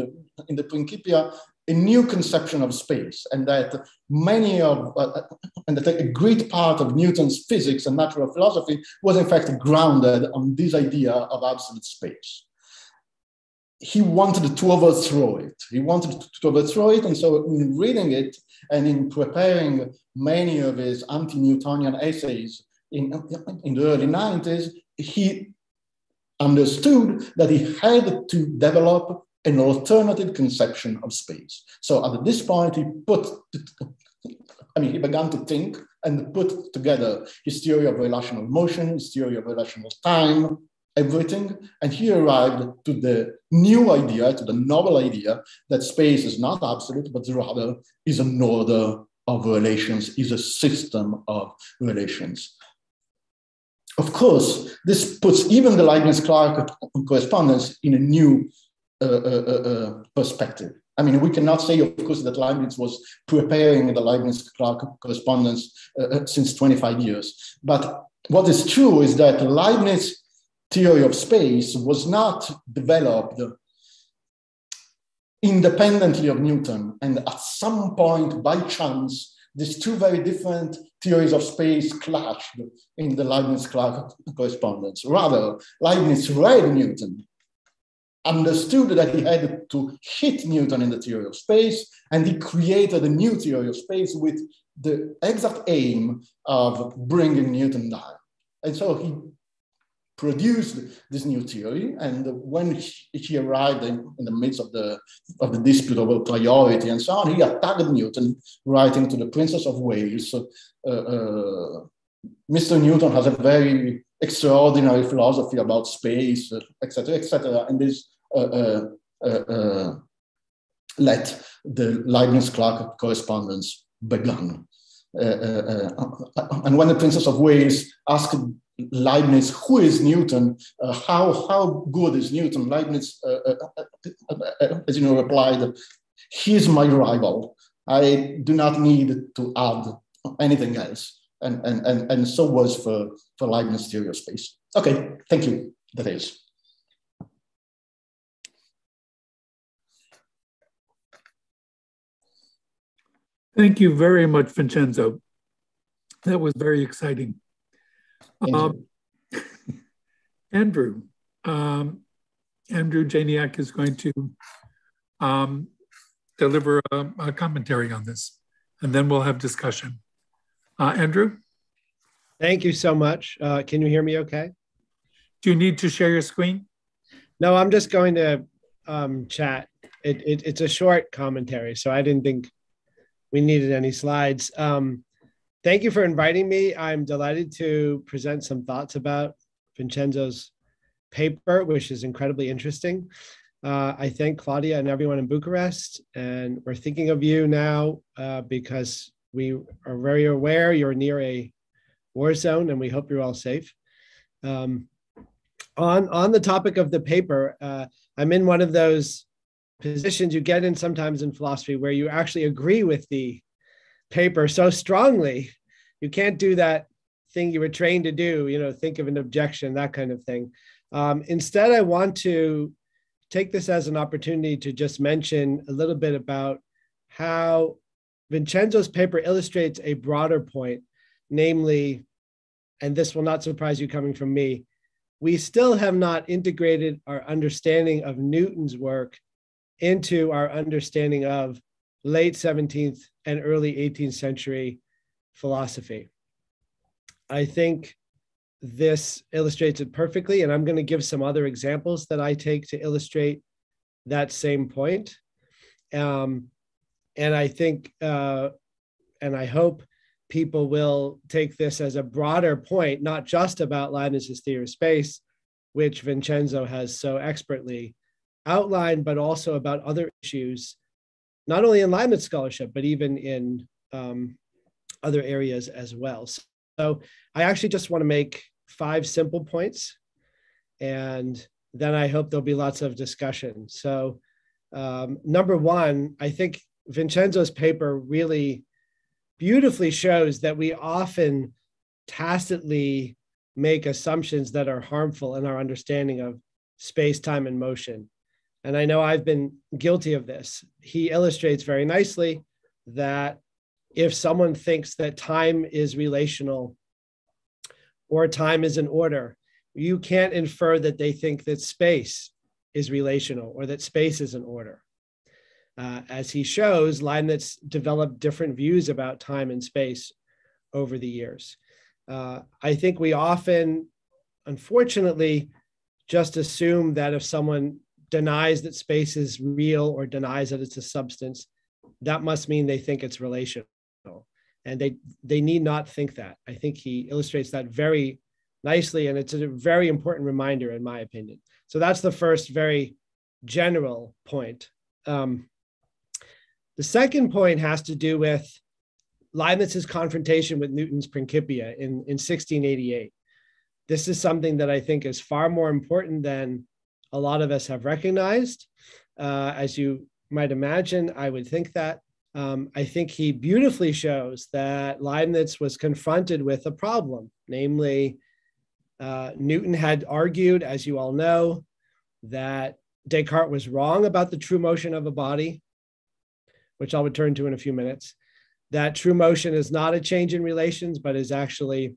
in the Principia a new conception of space, and that many of, uh, and that a great part of Newton's physics and natural philosophy was in fact grounded on this idea of absolute space. He wanted to overthrow it. He wanted to overthrow it, and so in reading it and in preparing many of his anti-Newtonian essays in, in the early 90s, he understood that he had to develop an alternative conception of space. So at this point, he put, I mean, he began to think and put together his theory of relational motion, his theory of relational time, everything. And he arrived to the new idea, to the novel idea that space is not absolute, but rather is an order of relations, is a system of relations. Of course, this puts even the Leibniz-Clarke correspondence in a new uh, uh, uh, uh, perspective. I mean, we cannot say, of course, that Leibniz was preparing the Leibniz-Clarke correspondence uh, since 25 years. But what is true is that Leibniz theory of space was not developed independently of Newton. And at some point, by chance, these two very different theories of space clashed in the Leibniz-Clarke correspondence. Rather, Leibniz read Newton understood that he had to hit Newton in the theory of space, and he created a new theory of space with the exact aim of bringing Newton down. And so he produced this new theory, and when he, arrived in, in, the midst of the, of the dispute over priority and so on, he attacked Newton, writing to the Princess of Wales, uh, uh, Mr. Newton has a very extraordinary philosophy about space, etc., etc., and this uh, uh, uh, let the Leibniz-Clarke correspondence begun. and when the Princess of Wales asked Leibniz, who is Newton? Uh, how, how good is Newton? Leibniz, uh, uh, as you know, replied, he is my rival. I do not need to add anything else. And, and, and, and so was for, for Leibniz of space. Okay, thank you. That is. Thank you very much, Vincenzo. That was very exciting. Um, Andrew, um, Andrew Janiak is going to um, deliver a, a, commentary on this, and then we'll have discussion. Uh, Andrew? Thank you so much. Uh, can you hear me okay? Do you need to share your screen? No, I'm just going to um, chat. It, it, it's a short commentary, so I didn't think we needed any slides. Um, thank you for inviting me. I'm delighted to present some thoughts about Vincenzo's paper, which is incredibly interesting. Uh, I thank Claudia and everyone in Bucharest, and we're thinking of you now uh, because we are very aware you're near a war zone, and we hope you're all safe. Um, on on the topic of the paper, uh, I'm in one of those positions you get in sometimes in philosophy where you actually agree with the paper so strongly. You can't do that thing you were trained to do you know think of an objection that kind of thing. Um, instead i want to take this as an opportunity to just mention a little bit about how vincenzo's paper illustrates a broader point namely and this will not surprise you coming from me we still have not integrated our understanding of newton's work into our understanding of late 17th and early 18th century philosophy. I think this illustrates it perfectly, and I'm going to give some other examples that I take to illustrate that same point. Um, and I think, uh, and I hope people will take this as a broader point, not just about Leibniz's theory of space, which Vincenzo has so expertly outlined, but also about other issues, not only in Leibniz scholarship, but even in um, other areas as well. So I actually just want to make five simple points, and then I hope there'll be lots of discussion. So um, number one, I think Vincenzo's paper really beautifully shows that we often tacitly make assumptions that are harmful in our understanding of space, time, and motion. And I know I've been guilty of this. He illustrates very nicely that if someone thinks that time is relational or time is an order, you can't infer that they think that space is relational or that space is an order. Uh, as he shows, Leibniz developed different views about time and space over the years. Uh, I think we often, unfortunately, just assume that if someone denies that space is real or denies that it's a substance, that must mean they think it's relational. And they, they need not think that. I think he illustrates that very nicely, and it's a very important reminder, in my opinion. So that's the first very general point. Um, the second point has to do with Leibniz's confrontation with Newton's Principia in, in 1688. This is something that I think is far more important than a lot of us have recognized. Uh, as you might imagine, I would think that. Um, I think he beautifully shows that Leibniz was confronted with a problem, namely, uh, Newton had argued, as you all know, that Descartes was wrong about the true motion of a body which I'll return to in a few minutes, that true motion is not a change in relations, but is actually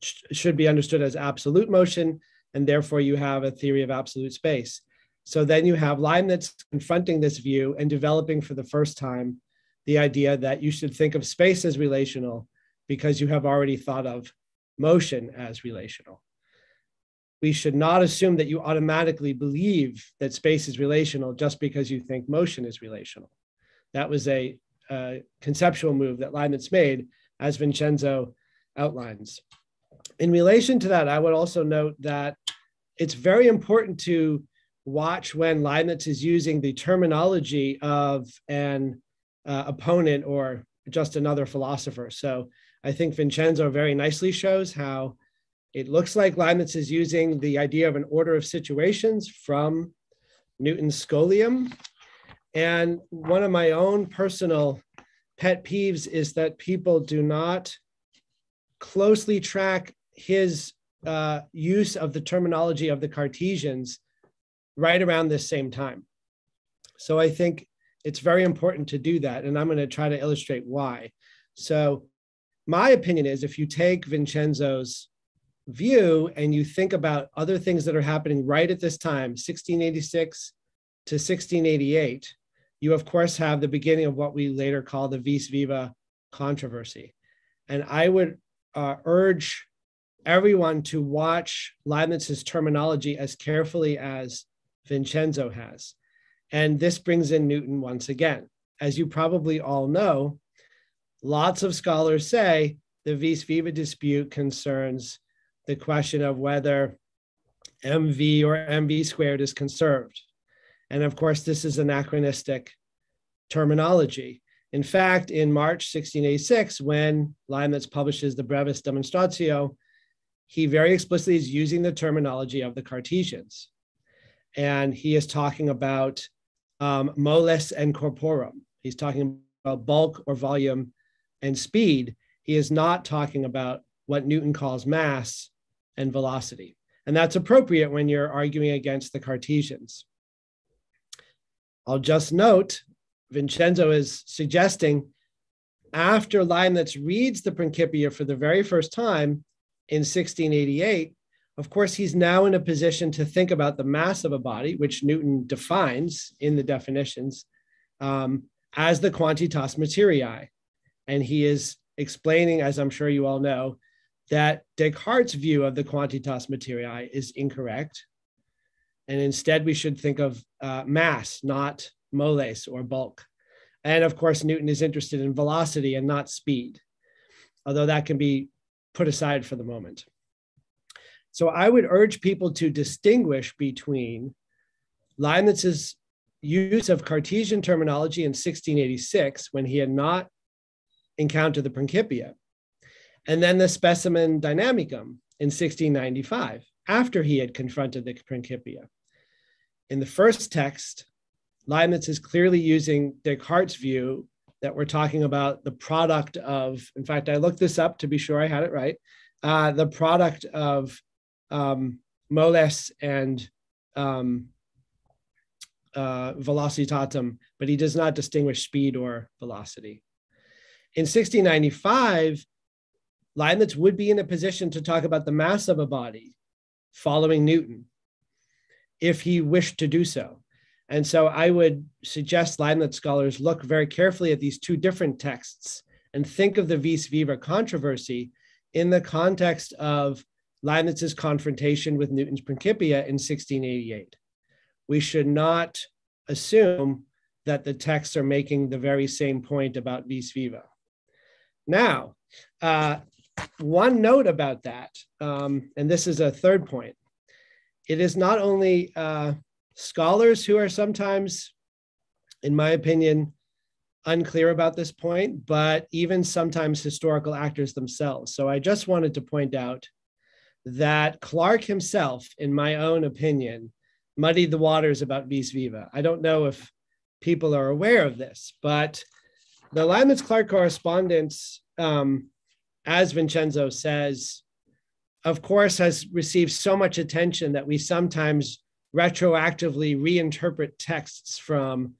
should be understood as absolute motion, and therefore you have a theory of absolute space. So then you have Leibniz confronting this view and developing for the first time the idea that you should think of space as relational because you have already thought of motion as relational. We should not assume that you automatically believe that space is relational just because you think motion is relational. That was a, a conceptual move that Leibniz made, as Vincenzo outlines. In relation to that, I would also note that it's very important to watch when Leibniz is using the terminology of an uh, opponent or just another philosopher. So I think Vincenzo very nicely shows how it looks like Leibniz is using the idea of an order of situations from Newton's Scholium. and one of my own personal pet peeves is that people do not closely track his uh, use of the terminology of the Cartesians right around this same time. So I think it's very important to do that. And I'm going to try to illustrate why. So, my opinion is if you take Vincenzo's view and you think about other things that are happening right at this time, 1686 to 1688, you of course have the beginning of what we later call the vis viva controversy. And I would uh, urge everyone to watch Leibniz's terminology as carefully as Vincenzo has. And this brings in Newton once again. As you probably all know, lots of scholars say the vis viva dispute concerns the question of whether mv or mv squared is conserved. And of course, this is anachronistic terminology. In fact, in March 1686, when Leibniz publishes the Brevis Demonstratio, he very explicitly is using the terminology of the Cartesians. And he is talking about um, and corporum. He's talking about bulk or volume and speed. He is not talking about what Newton calls mass and velocity. And that's appropriate when you're arguing against the Cartesians. I'll just note Vincenzo is suggesting after Leibniz reads the Principia for the very first time in 1688, of course, he's now in a position to think about the mass of a body, which Newton defines in the definitions um, as the quantitas materiae. And he is explaining, as I'm sure you all know, that Descartes' view of the quantitas materiae is incorrect And instead, we should think of uh, mass, not moles or bulk. And of course, Newton is interested in velocity and not speed, although that can be put aside for the moment. So I would urge people to distinguish between Leibniz's use of Cartesian terminology in 1686 when he had not encountered the Principia, and then the Specimen Dynamicum in 1695 after he had confronted the Principia. In the first text, Leibniz is clearly using Descartes' view that we're talking about the product of, in fact, I looked this up to be sure I had it right, uh, the product of um, moles and um, uh, velocitatem, but he does not distinguish speed or velocity. In 1695, Leibniz would be in a position to talk about the mass of a body following Newton if he wished to do so. And so I would suggest Leibniz scholars look very carefully at these two different texts and think of the vis viva controversy in the context of Leibniz's confrontation with Newton's Principia in 1688. We should not assume that the texts are making the very same point about vis viva. Now, uh, one note about that, um, and this is a third point. It is not only uh, scholars who are sometimes, in my opinion, unclear about this point, but even sometimes historical actors themselves. So I just wanted to point out that Clarke himself, in my own opinion, muddied the waters about vis viva. I don't know if people are aware of this, but the leibniz-clarke correspondence, um, as Vincenzo says, of course, has received so much attention that we sometimes retroactively reinterpret texts from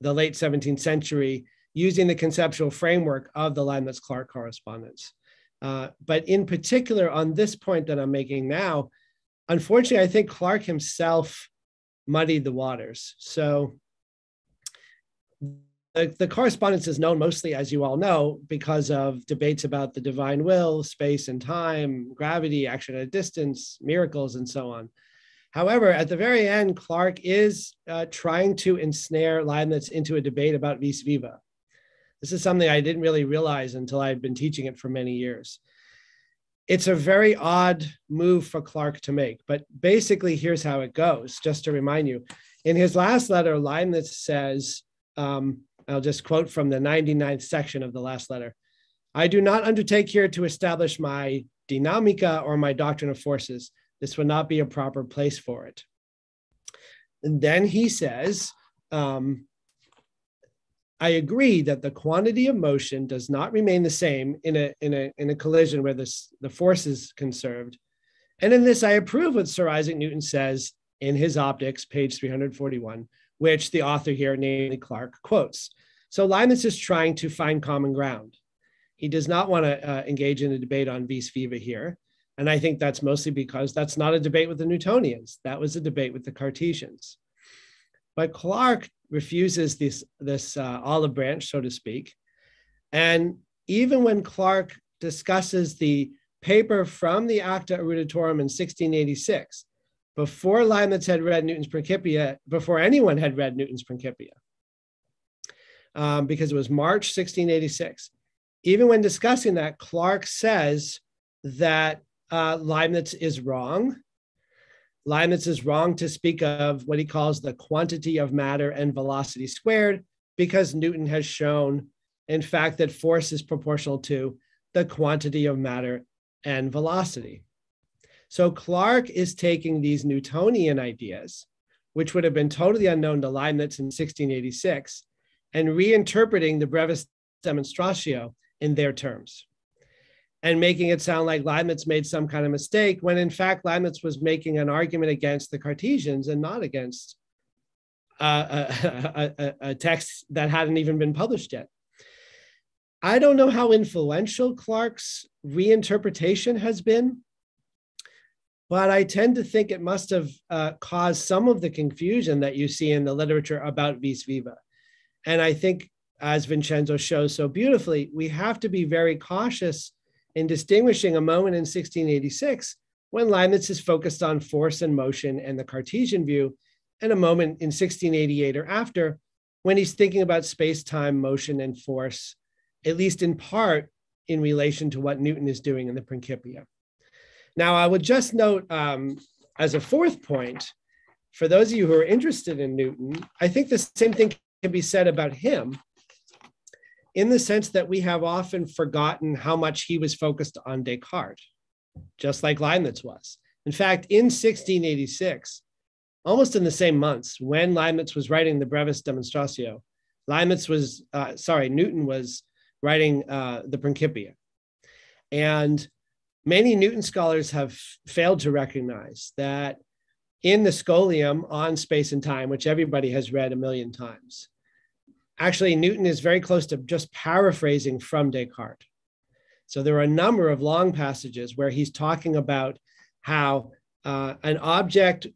the late 17th century using the conceptual framework of the Leibniz Clarke correspondence. Uh, but in particular, on this point that I'm making now, unfortunately, I think Clarke himself muddied the waters. So the, the correspondence is known mostly, as you all know, because of debates about the divine will, space and time, gravity, action at a distance, miracles, and so on. However, at the very end, Clarke is uh, trying to ensnare Leibniz into a debate about vis viva. This is something I didn't really realize until I had been teaching it for many years. It's a very odd move for Clarke to make, but basically, here's how it goes, just to remind you. In his last letter, Leibniz says, um, I'll just quote from the 99th section of the last letter I do not undertake here to establish my dynamica or my doctrine of forces. This would not be a proper place for it. And then he says, um, I agree that the quantity of motion does not remain the same in a, in a, in a collision where this, the force is conserved. And in this, I approve what Sir Isaac Newton says in his Optics, page 341, which the author here, namely Clarke, quotes. So Leibniz is trying to find common ground. He does not want to uh, engage in a debate on vis viva here. And I think that's mostly because that's not a debate with the Newtonians. That was a debate with the Cartesians. But Clarke refuses this, this uh, olive branch, so to speak. And even when Clarke discusses the paper from the Acta Eruditorum in 1686, before Leibniz had read Newton's Principia, before anyone had read Newton's Principia, um, because it was March 1686. Even when discussing that, Clarke says that uh, Leibniz is wrong Leibniz is wrong to speak of what he calls the quantity of matter and velocity squared, because Newton has shown, in fact, that force is proportional to the quantity of matter and velocity. So Clarke is taking these Newtonian ideas, which would have been totally unknown to Leibniz in 1686, and reinterpreting the Brevis Demonstratio in their terms and making it sound like Leibniz made some kind of mistake when in fact Leibniz was making an argument against the Cartesians and not against uh, a, a, a, text that hadn't even been published yet. I don't know how influential Clarke's reinterpretation has been, but I tend to think it must have uh, caused some of the confusion that you see in the literature about vis viva. And I think, as Vincenzo shows so beautifully, we have to be very cautious in distinguishing a moment in 1686 when Leibniz is focused on force and motion and the Cartesian view, and a moment in 1688 or after when he's thinking about space time, motion, and force, at least in part in relation to what Newton is doing in the Principia. Now, I would just note um, as a fourth point, for those of you who are interested in Newton, I think the same thing can be said about him in the sense that we have often forgotten how much he was focused on Descartes, just like Leibniz was. In fact, in 1686, almost in the same months, when Leibniz was writing the Brevis Demonstratio, Leibniz was, uh, sorry, Newton was writing uh, the Principia. And many Newton scholars have failed to recognize that in the scholium on space and time, which everybody has read a million times, actually Newton is very close to just paraphrasing from Descartes. So there are a number of long passages where he's talking about how uh, an object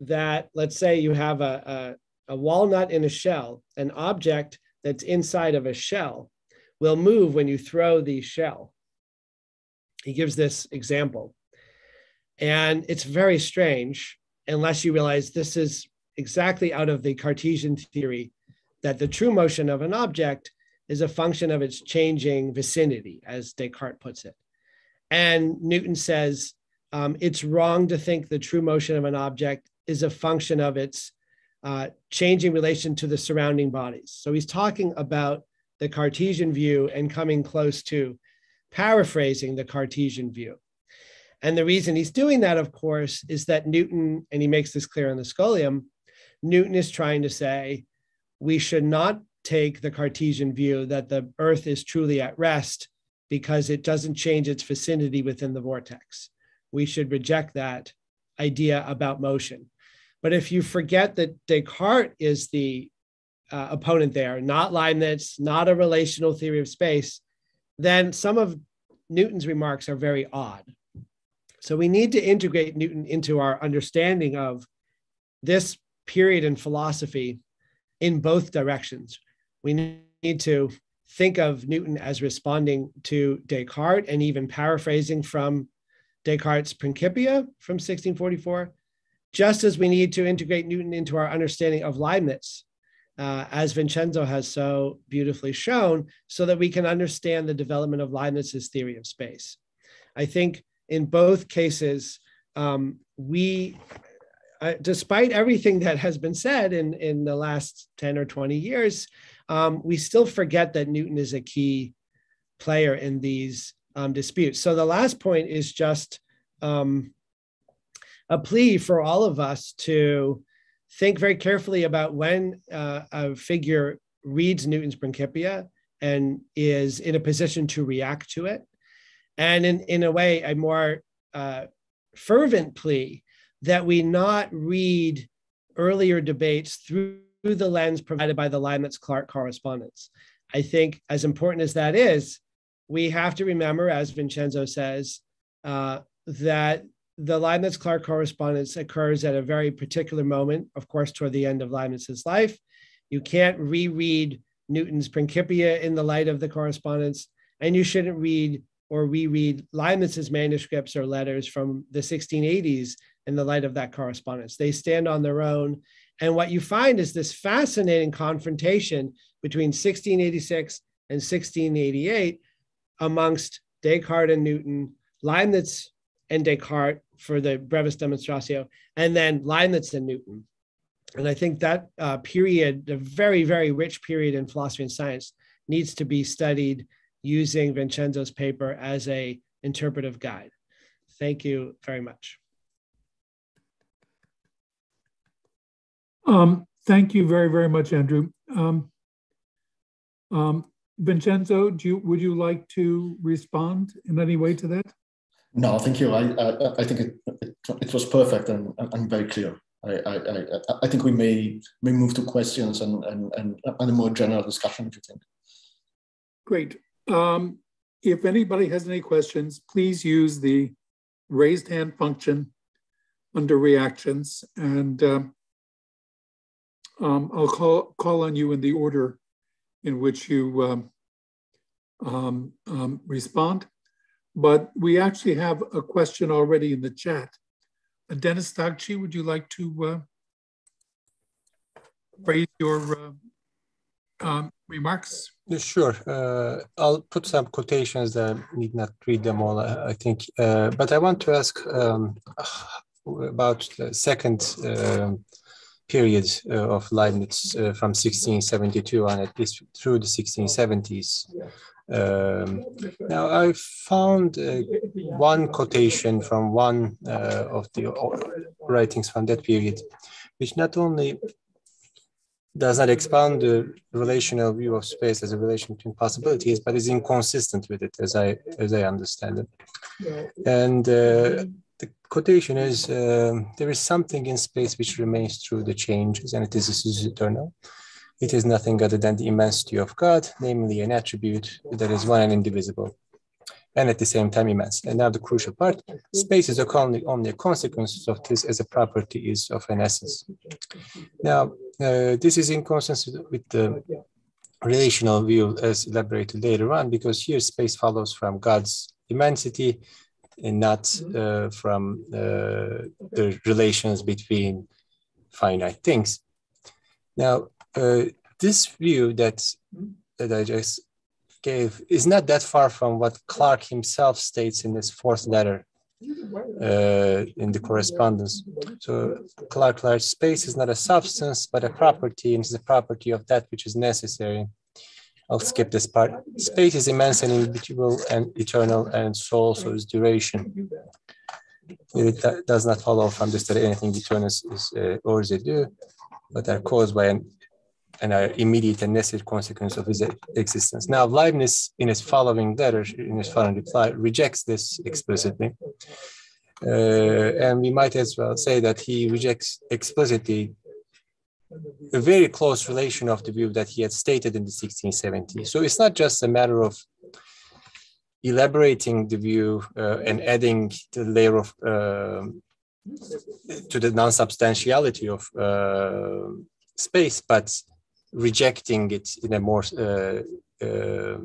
that, let's say you have a, a, a walnut in a shell, an object that's inside of a shell will move when you throw the shell. He gives this example. And it's very strange unless you realize this is exactly out of the Cartesian theory that the true motion of an object is a function of its changing vicinity, as Descartes puts it. And Newton says um, it's wrong to think the true motion of an object is a function of its uh, changing relation to the surrounding bodies. So he's talking about the Cartesian view and coming close to paraphrasing the Cartesian view. And the reason he's doing that, of course, is that Newton, and he makes this clear in the Scholium, Newton is trying to say we should not take the Cartesian view that the Earth is truly at rest because it doesn't change its vicinity within the vortex. We should reject that idea about motion. But if you forget that Descartes is the uh, opponent there, not Leibniz, not a relational theory of space, then some of Newton's remarks are very odd. So we need to integrate Newton into our understanding of this period in philosophy in both directions. We need to think of Newton as responding to Descartes and even paraphrasing from Descartes' Principia from 1644, just as we need to integrate Newton into our understanding of Leibniz uh, as Vincenzo has so beautifully shown, so that we can understand the development of Leibniz's theory of space. I think in both cases, um, we, uh, despite everything that has been said in, in the last 10 or 20 years, um, we still forget that Newton is a key player in these um, disputes. So the last point is just um, a plea for all of us to think very carefully about when uh, a figure reads Newton's Principia and is in a position to react to it. And in, in a way, a more uh, fervent plea that we not read earlier debates through the lens provided by the Leibniz Clarke correspondence. I think, as important as that is, we have to remember, as Vincenzo says, uh, that the Leibniz Clarke correspondence occurs at a very particular moment, of course, toward the end of Leibniz's life. You can't reread Newton's Principia in the light of the correspondence, and you shouldn't read or reread Leibniz's manuscripts or letters from the 1680s in the light of that correspondence. They stand on their own. And what you find is this fascinating confrontation between 1686 and 1688 amongst Descartes and Newton, Leibniz and Descartes for the brevis demonstratio, and then Leibniz and Newton. And I think that uh, period, a very, very rich period in philosophy and science, needs to be studied using Vincenzo's paper as a interpretive guide. Thank you very much. Um, thank you very, very much, Andrew. Um, um, Vincenzo, do you, would you like to respond in any way to that? No, thank you. I I, I think it, it, it was perfect and, and very clear. I, I, I, think we may may move to questions and, and, and, and a more general discussion if you think. Great. Um, if anybody has any questions, please use the raised hand function under reactions and um, um, I'll call, call on you in the order in which you um, um, um respond. but we actually have a question already in the chat. Uh, Dennis Stagchi, would you like to uh, phrase your uh, um, remarks? Sure. Uh, I'll put some quotations I need not read them all, I think. Uh, but I want to ask um, about the second uh, period uh, of Leibniz uh, from 1672 on at least through the 1670s. Um, now, I found uh, one quotation from one of the writings from that period, which not only does not expand the relational view of space as a relation between possibilities, but is inconsistent with it, as I as I understand it. And uh, the quotation is: uh, "There is something in space which remains through the changes, and it is eternal. It is nothing other than the immensity of God, namely an attribute that is one and indivisible." and at the same time immense. And now the crucial part, space is only, only a consequence of this as a property is of an essence. Now, uh, this is inconsistent with the relational view as elaborated later on, because here space follows from God's immensity and not uh, from uh, the relations between finite things. Now, uh, this view that, that I just gave is not that far from what Clarke himself states in his fourth letter uh, in the correspondence. So Clarke large space is not a substance, but a property, and is a property of that which is necessary. I'll skip this part. Space is immense and individual and eternal, and so also is duration. It does not follow from this that anything eternal is, uh, or do, but are caused by an and are immediate and necessary consequence of his existence. Now, Leibniz, in his following letter, in his following reply, rejects this explicitly. Uh, and we might as well say that he rejects explicitly a very close relation of the view that he had stated in the 1670s. So it's not just a matter of elaborating the view uh, and adding the layer of uh, to the non-substantiality of uh, space, but rejecting it in a more uh, uh,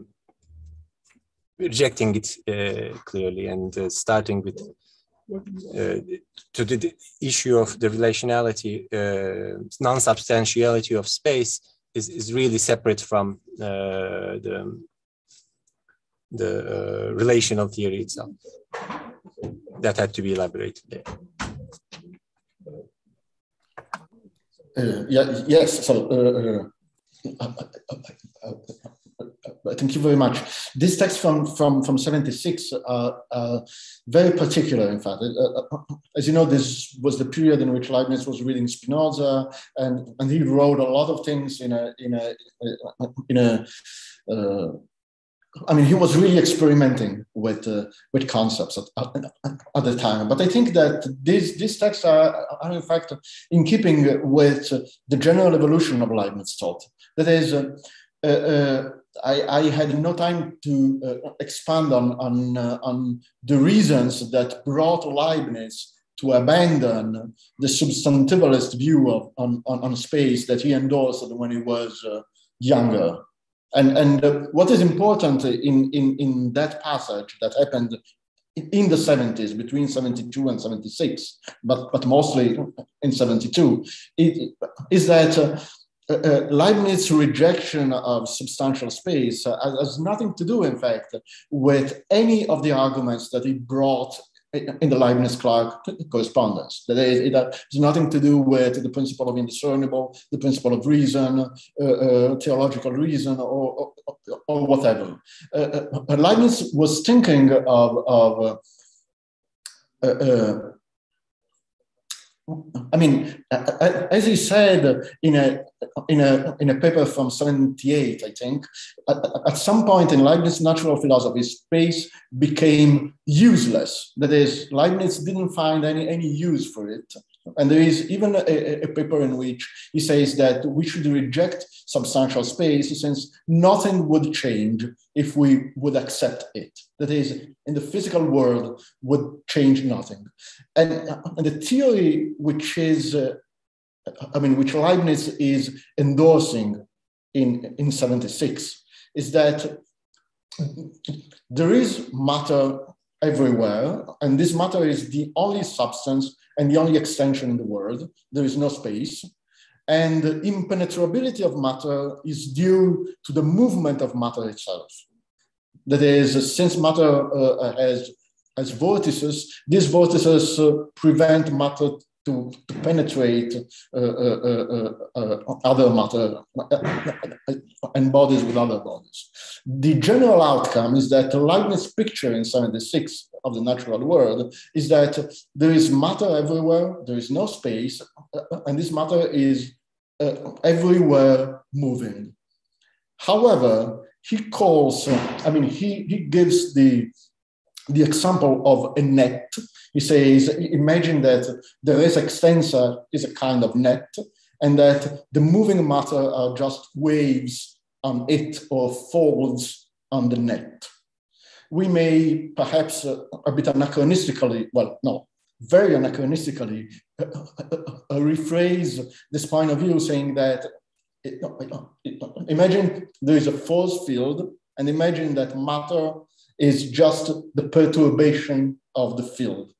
rejecting it uh, clearly and starting with Uh, to the issue of the relationality, uh, non-substantiality of space is, is really separate from uh, the the uh, relational theory itself. That had to be elaborated there. Uh, yeah, yes, so uh, Thank you very much. This text from from from seventy six, uh, uh, very particular. In fact, uh, uh, as you know, this was the period in which Leibniz was reading Spinoza, and and he wrote a lot of things in a in a in a. Uh, I mean, he was really experimenting with uh, with concepts at, at, at, the time. But I think that these these texts are, are in fact in keeping with the general evolution of Leibniz thought. That is, uh, uh, uh, I, I, had no time to uh, expand on, on, uh, on the reasons that brought Leibniz to abandon the substantivalist view of, on, on, on space that he endorsed when he was uh, younger. And, and what is important in, in, in that passage that happened in the 70s, between 72 and 76, but, but mostly in 72, it, is that uh, uh, Leibniz's rejection of substantial space uh, has nothing to do, in fact, with any of the arguments that he brought in the Leibniz-Clarke correspondence. That is, it has nothing to do with the principle of indiscernible, the principle of reason, uh, uh, theological reason, or, or, or whatever. Uh, Leibniz was thinking of, of I mean, uh, uh, as he said uh, in a in a in a paper from '78, I think, at, at, some point in Leibniz's natural philosophy, space became useless. That is, Leibniz didn't find any any use for it, and there is even a, a, paper in which he says that we should reject substantial space since nothing would change if we would accept it. That is, in the physical world, would change nothing. And, and the theory which is, uh, I mean, which Leibniz is endorsing in, in 76 is that there is matter everywhere, and this matter is the only substance and the only extension in the world. There is no space. And the impenetrability of matter is due to the movement of matter itself. That is, since matter uh, has, has vortices, these vortices uh, prevent matter to, to penetrate uh, uh, uh, other matter and bodies with other bodies. The general outcome is that Leibniz picture in 76 of the natural world is that there is matter everywhere, there is no space, and this matter is everywhere moving. However, he calls, I mean, he, he gives the, the example of a net. He says, imagine that the res extensa is a kind of net and that the moving matter are just waves on it or folds on the net. We may perhaps uh, a bit anachronistically, well, no, very anachronistically, uh, uh, uh rephrase this point of view saying that imagine there is a force field and imagine that matter is just the perturbation of the field.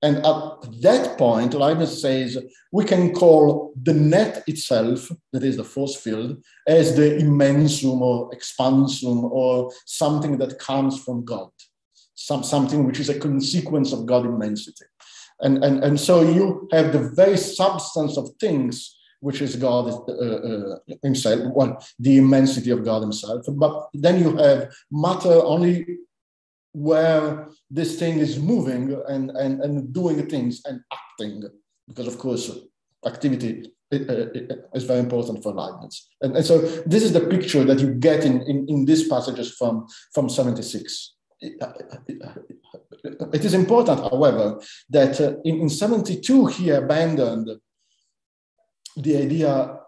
And at that point, Leibniz says we can call the net itself, that is the force field, as the immensum or expansum or something that comes from God, some, something which is a consequence of God immensity. And, and, and so you have the very substance of things which is God uh, uh, Himself, well, the immensity of God Himself. But then you have matter only where this thing is moving and, and, and doing things and acting, because of course, activity uh, is very important for Leibniz. And, and so this is the picture that you get in, in, in these passages from, from 76. It is important, however, that uh, in, in 72 he abandoned the idea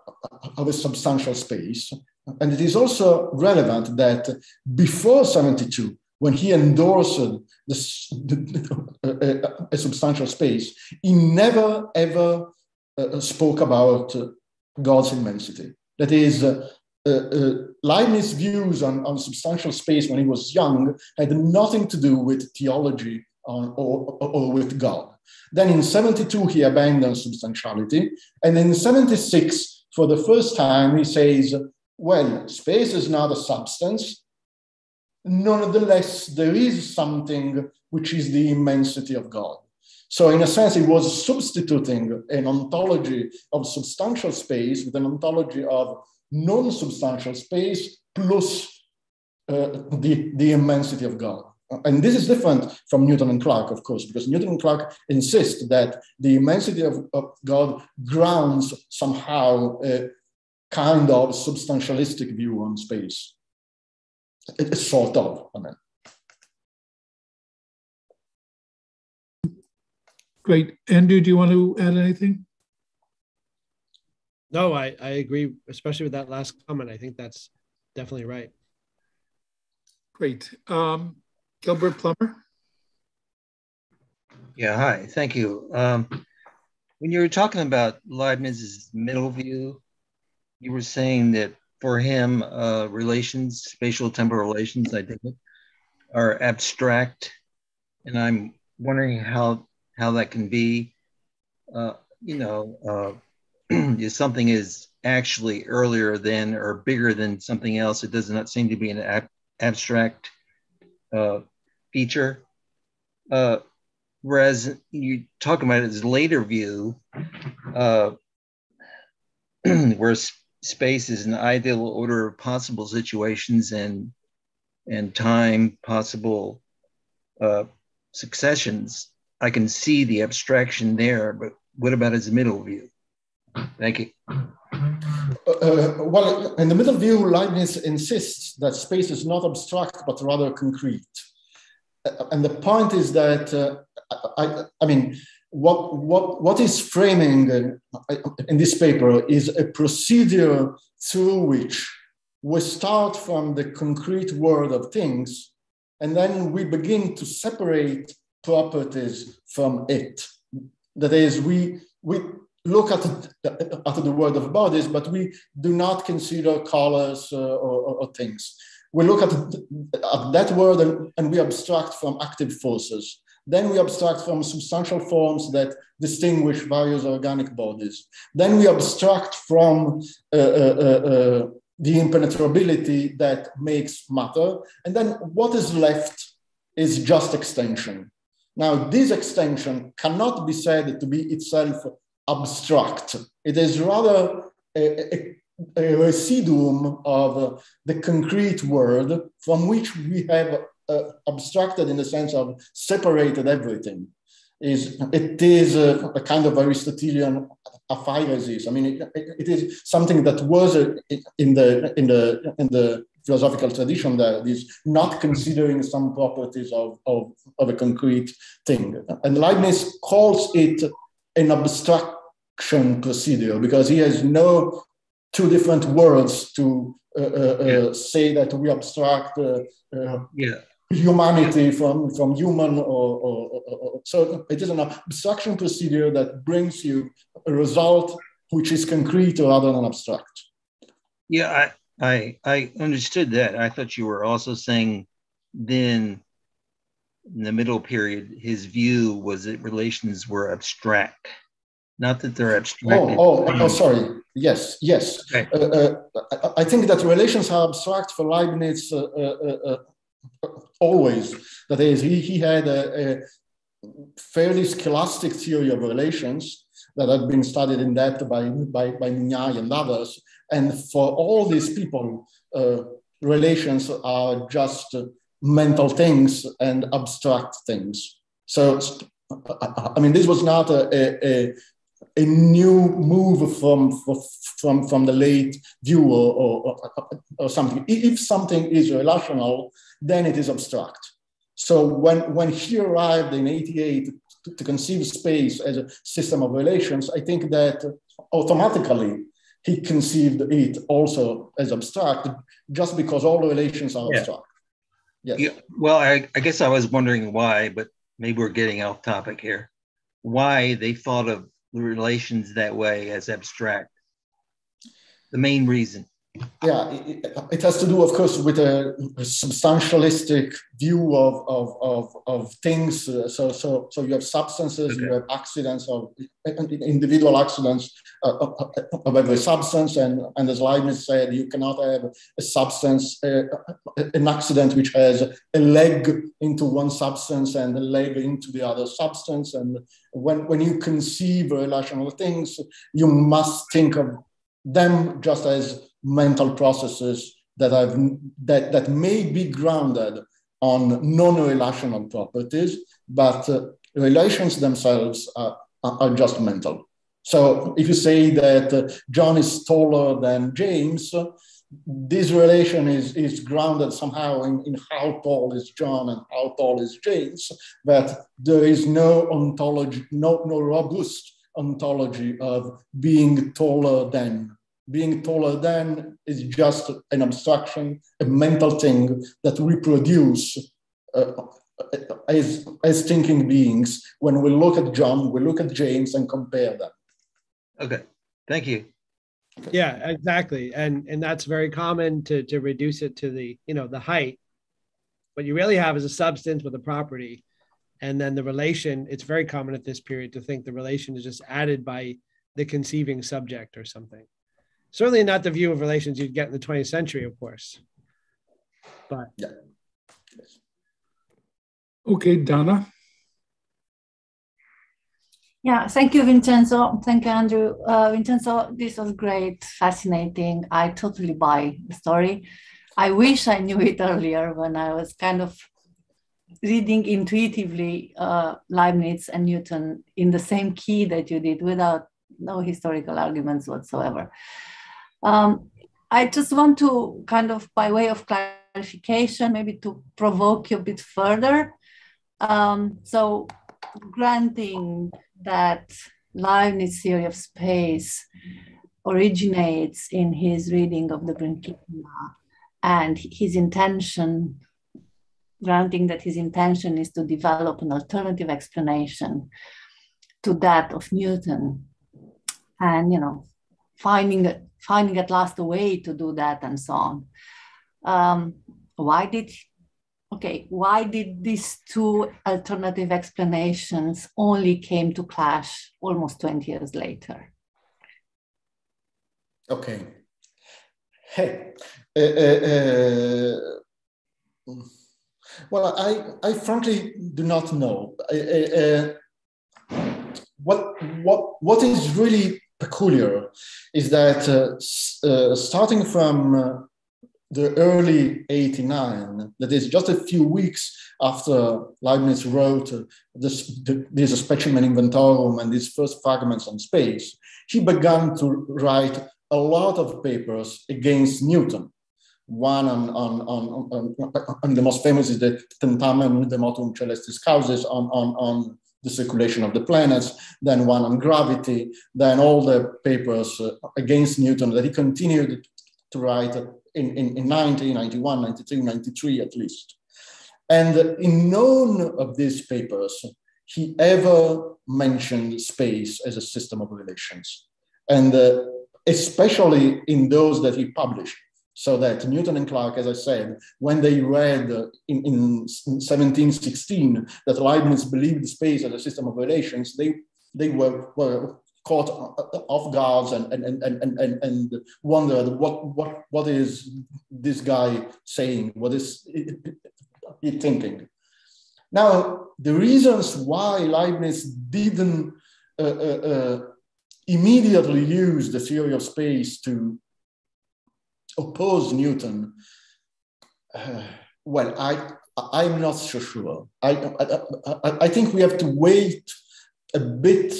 of a substantial space. And it is also relevant that before 72, when he endorsed this, a, a, substantial space, he never ever uh, spoke about uh, God's immensity. That is, uh, uh, uh, Leibniz's views on, on substantial space when he was young had nothing to do with theology or, or, or with God. Then in 72, he abandoned substantiality. And in 76, for the first time, he says, well, space is not a substance. Nonetheless, there is something which is the immensity of God. So, in a sense, he was substituting an ontology of substantial space with an ontology of non substantial space plus uh, the, the immensity of God. And this is different from Newton and Clarke, of course, because Newton and Clarke insist that the immensity of, of God grounds somehow a kind of substantialistic view on space. It's sort of, I mean. Great. Andrew, do you want to add anything? No, I, I agree, especially with that last comment. I think that's definitely right. Great. Um, Gilbert Plummer. Yeah, hi, thank you. Um, when you were talking about Leibniz's middle view, you were saying that for him, uh, relations, spatial temporal relations, I think, are abstract, and I'm wondering how how that can be. Uh, you know, uh, if something is actually earlier than or bigger than something else, it does not seem to be an ab- abstract uh, feature. Uh, whereas you talk about it as later view, uh, space is an ideal order of possible situations and and time possible uh, successions. I can see the abstraction there, but what about his middle view? Thank you. Uh, uh, well, in the middle view, Leibniz insists that space is not abstract, but rather concrete. Uh, and the point is that, uh, I, I, mean, what, what, what is framing in this paper is a procedure through which we start from the concrete world of things, and then we begin to separate properties from it. That is, we, we look at the, at the world of bodies, but we do not consider colors uh, or, or, things. we look at, at that world and, and we abstract from active forces. Then we abstract from substantial forms that distinguish various organic bodies. Then we abstract from uh, uh, uh, uh the impenetrability that makes matter. And then what is left is just extension. Now, this extension cannot be said to be itself abstract. It is rather a, a, a residuum of the concrete world from which we have uh, abstracted in the sense of separated everything. Is it is a, a kind of Aristotelian aphairesis. I mean, it, it is something that was in the in the in the philosophical tradition that is not considering some properties of, of, of a concrete thing. And Leibniz calls it an abstraction procedure because he has no two different words to uh, uh, uh say that we abstract uh, uh, yeah. Humanity from, from human or, or, or, or, so it is an abstraction procedure that brings you a result which is concrete rather than abstract. Yeah, I I I understood that. I thought you were also saying then in the middle period, his view was that relations were abstract, not that they're abstract. Oh, oh, oh, sorry. Yes, yes. Okay. Uh, uh, I think that relations are abstract for Leibniz uh, uh, uh always. That is, he, he had a, a, fairly scholastic theory of relations that had been studied in depth by, by, by Mugnai and others. And for all these people, uh, relations are just mental things and abstract things. So, I mean, this was not a, a, a new move from, from, from the late view or, or, or, something. If something is relational, then it is abstract. So when, when he arrived in 88 to, to conceive space as a system of relations, I think that automatically he conceived it also as abstract just because all relations are yeah. abstract. Yes. Yeah, well, I, I guess I was wondering why, but maybe we're getting off topic here. Why they thought of the relations that way as abstract. The main reason yeah, it, it, has to do, of course, with a, a substantialistic view of, of, of, of things. Uh, so, so, so you have substances, okay. you have accidents of individual accidents uh, of every substance. And, and as Leibniz said, you cannot have a substance, uh, an accident which has a leg into one substance and a leg into the other substance. And when, when you conceive relational things, you must think of them just as mental processes that, I've, that, that may be grounded on non-relational properties, but uh, relations themselves are, are just mental. So if you say that uh, John is taller than James, this relation is, is grounded somehow in, in how tall is John and how tall is James, but there is no ontology, no, no robust ontology of being taller than being taller than is just an abstraction, a mental thing that we produce uh, as, as thinking beings when we look at John, we look at James and compare them. Okay, thank you. Yeah, exactly. And and that's very common to to reduce it to the, you know, the height. What you really have is a substance with a property. And then the relation, it's very common at this period to think the relation is just added by the conceiving subject or something certainly not the view of relations you'd get in the 20th century, of course. But yeah. Okay, Donna. Yeah, thank you, Vincenzo. Thank you, Andrew. Uh, Vincenzo, this was great, fascinating. I totally buy the story. I wish I knew it earlier when I was kind of reading intuitively uh, Leibniz and Newton in the same key that you did without no historical arguments whatsoever. Um, I just want to kind of, by way of clarification, maybe to provoke you a bit further. Um, so, granting that Leibniz theory of space originates in his reading of the Principia and his intention, granting that his intention is to develop an alternative explanation to that of Newton, and you know, finding finding at last a way to do that and so on. um, why did okay why did these two alternative explanations only came to clash almost 20 years later? Okay. Hey uh, uh, uh, well i i frankly do not know. Uh, what what what is really peculiar is that uh, starting from the early 89, that is just a few weeks after Leibniz wrote uh, this, this Specimen Inventorum and his first fragments on space, he began to write a lot of papers against Newton. One on, on, on, on, on the most famous is the Tentamen de Motuum Coelestium Causis on, on, on the circulation of the planets, then one on gravity, then all the papers uh, against Newton that he continued to write in, in, in 90, 91, 92, 93 at least. And in none of these papers, he ever mentioned space as a system of relations. And uh, especially in those that he published. So that Newton and Clarke, as I said, when they read in, in 1716 that Leibniz believed space as a system of relations, they, they were, were caught off guard and, and, and, and, and, and wondered what, what, what is this guy saying? What is he thinking? Now, the reasons why Leibniz didn't uh, uh, uh, immediately use the theory of space to oppose Newton, uh, well, I, I'm not so sure. I, I, I, think we have to wait a bit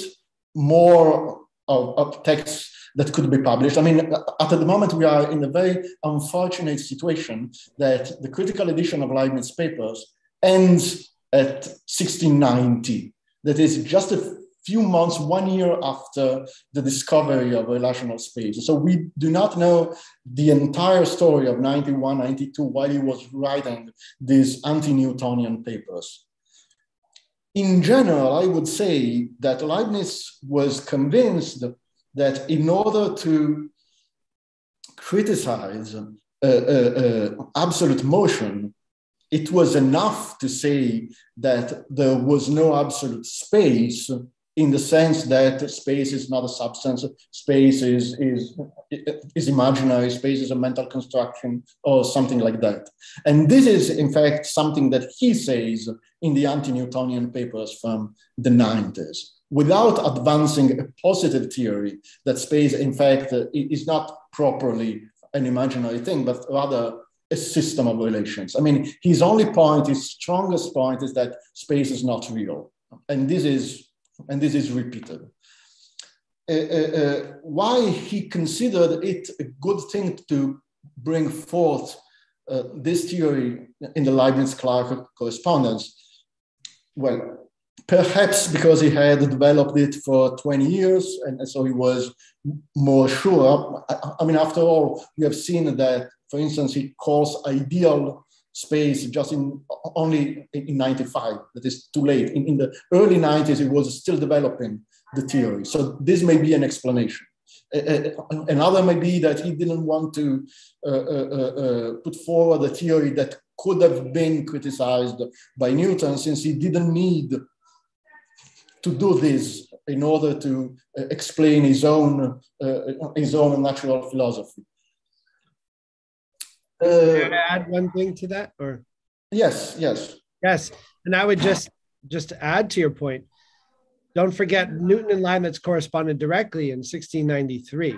more of, of texts that could be published. I mean, at the moment, we are in a very unfortunate situation that the critical edition of Leibniz papers ends at 1690. That is just a few months, one year after the discovery of relational space. So we do not know the entire story of 91, 92 while he was writing these anti-Newtonian papers in general, I would say that Leibniz was convinced that in order to criticize uh, uh, uh, absolute motion, it was enough to say that there was no absolute space in the sense that space is not a substance, space is, is, is imaginary, space is a mental construction, or something like that. And this is, in fact, something that he says in the anti Newtonian papers from the 90s. Without advancing a positive theory that space, in fact, is not properly an imaginary thing, but rather a system of relations. I mean, his only point, his strongest point is that space is not real. And this is and this is repeated. Uh, uh, uh, why he considered it a good thing to bring forth uh, this theory in the Leibniz-Clarke correspondence? Well, perhaps because he had developed it for 20 years and, so he was more sure. I, I mean, after all, we have seen that, for instance, he calls ideal space just in only in 95 that is too late. In, in the early 90s it was still developing the theory. So this may be an explanation. Uh, another may be that he didn't want to uh, uh, put forward a theory that could have been criticized by newton since he didn't need to do this in order to explain his own his own natural philosophy uh, add one thing to that, or yes, yes, yes, and I would just just to add to your point. Don't forget Newton and Leibniz corresponded directly in 1693.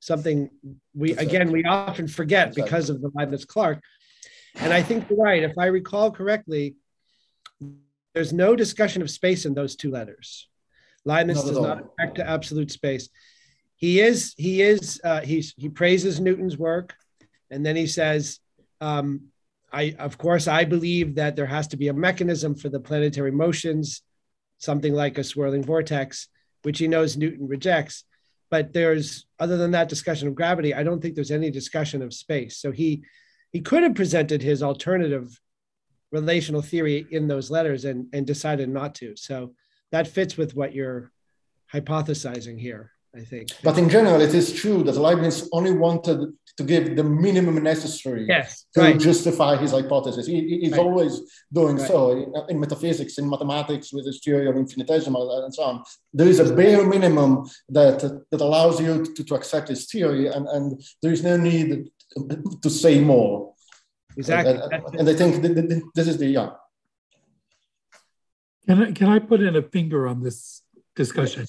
Something we That's again right. we often forget That's because right. of the Leibniz Clarke. And I think you're right. If I recall correctly, there's no discussion of space in those two letters. Leibniz not does not object to absolute space. He is he is uh, he's he praises Newton's work. And then he says, um, I, of course, I believe that there has to be a mechanism for the planetary motions, something like a swirling vortex, which he knows Newton rejects. But there's, other than that discussion of gravity, I don't think there's any discussion of space. So he, he could have presented his alternative relational theory in those letters and, and decided not to. So that fits with what you're hypothesizing here. I think. But in general, it is true that Leibniz only wanted to give the minimum necessary yes, to right. justify his hypothesis. He, he's Right. always doing Right. so in, in metaphysics, in mathematics, with his theory of infinitesimal and so on. There is a bare minimum that that allows you to, to accept his theory, and, and there is no need to say more. Exactly. And, and- and I think th- th- th- this is the yeah. Can I, can I put in a finger on this discussion?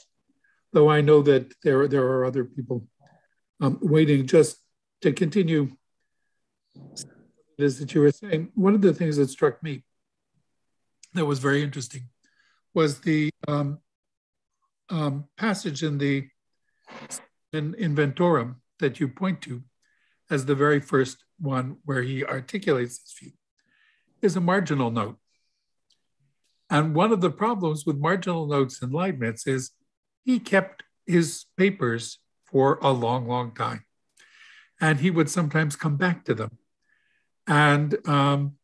Though I know that there, there are other people um, waiting just to continue it is that you were saying. One of the things that struck me that was very interesting was the um, um, passage in the in Inventorum that you point to as the very first one where he articulates this view is a marginal note. And one of the problems with marginal notes in Leibniz is he kept his papers for a long, long time. And he would sometimes come back to them. And um,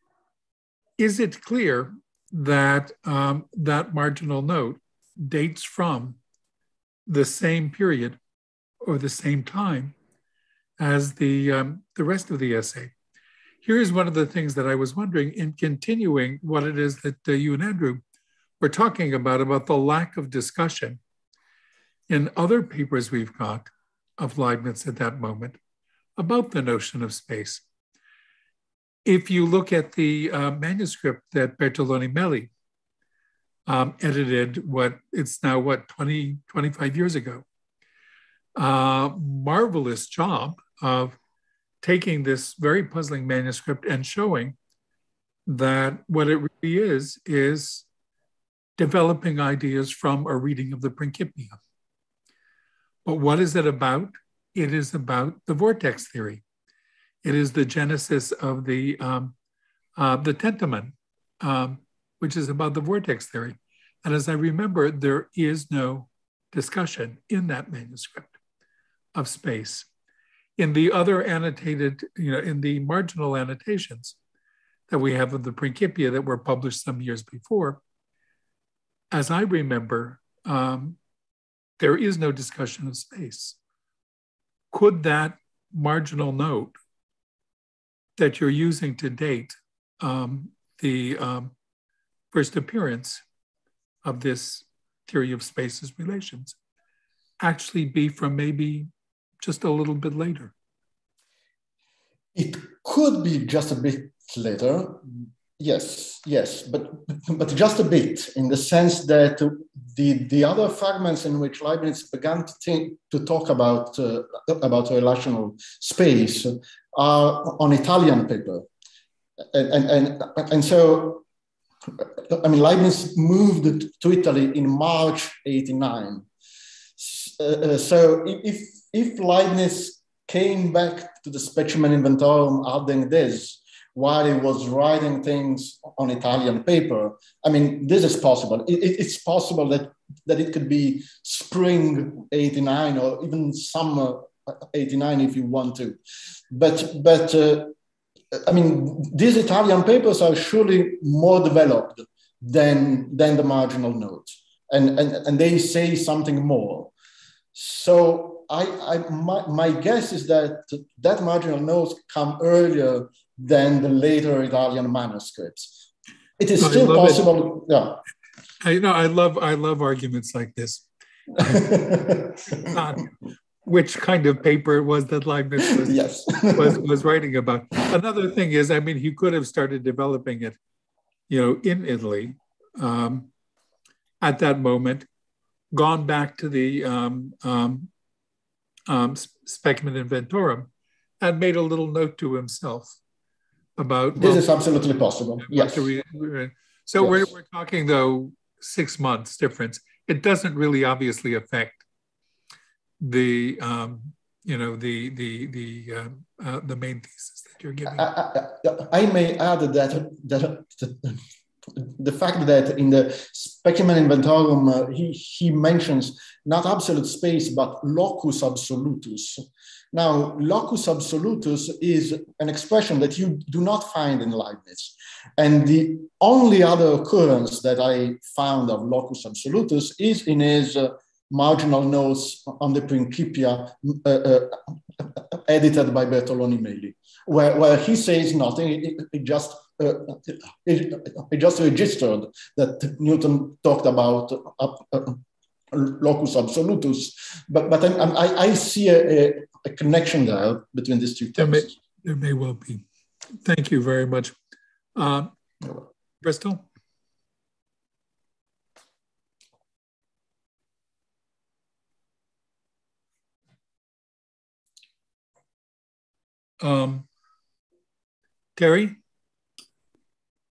is it clear that um, that marginal note dates from the same period or the same time as the, um, the rest of the essay? Here's one of the things that I was wondering in continuing what it is that uh, you and Andrew were talking about, about the lack of discussion in other papers we've got of Leibniz at that moment about the notion of space. If you look at the uh, manuscript that Bertoloni Meli um, edited, what it's now, what, 20, 25 years ago, uh, marvelous job of taking this very puzzling manuscript and showing that what it really is is developing ideas from a reading of the Principia. But what is it about? It is about the vortex theory. It is the genesis of the um, uh, the Tentamen, um, which is about the vortex theory. And as I remember, there is no discussion in that manuscript of space in the other annotated, you know, in the marginal annotations that we have of the Principia that were published some years before, as I remember, um, there is no discussion of space. Could that marginal note that you're using to date um, the um, first appearance of this theory of spaces relations actually be from maybe just a little bit later? It could be just a bit later. Yes, yes, but but just a bit in the sense that the the other fragments in which Leibniz began to think to talk about uh, about relational space are on Italian paper, and and and, so I mean Leibniz moved to Italy in March '89. Uh, so if if Leibniz came back to the Specimen Inventorum adding this while he was writing things on Italian paper, I mean, this is possible. It, it, it's possible that, that it could be spring 89 or even summer 89 if you want to. But, but uh, I mean, these Italian papers are surely more developed than, than the marginal notes. And, and, and they say something more. So I, I my, my, guess is that that marginal notes come earlier than the later Italian manuscripts. It is still possible. It. Yeah. I know. I love. I love arguments like this. Not which kind of paper it was that Leibniz was, yes. was was writing about. Another thing is, I mean, he could have started developing it, you know, in Italy um, at that moment, gone back to the um, um, um, Speculum Inventorum and made a little note to himself about. This well, is absolutely possible. Yes. We, so yes. We're, we're talking, though, six months difference. It doesn't really obviously affect the, um, you know, the the the uh, uh, the main thesis that you're giving. I, I, I may add that that the fact that in the Speculum Inventorum uh, he, he mentions not absolute space but locus absolutus. Now, locus absolutus is an expression that you do not find in Leibniz. And the only other occurrence that I found of locus absolutus is in his uh, marginal notes on the Principia uh, uh, edited by Bertoloni Meli, where, where he says nothing, he, just uh, he, just registered that Newton talked about uh, uh, locus absolutus, but, but I, I see a, a, connection there between these two texts. There may, there may well be. Thank you very much. Uh, Bristol? Um, Terry?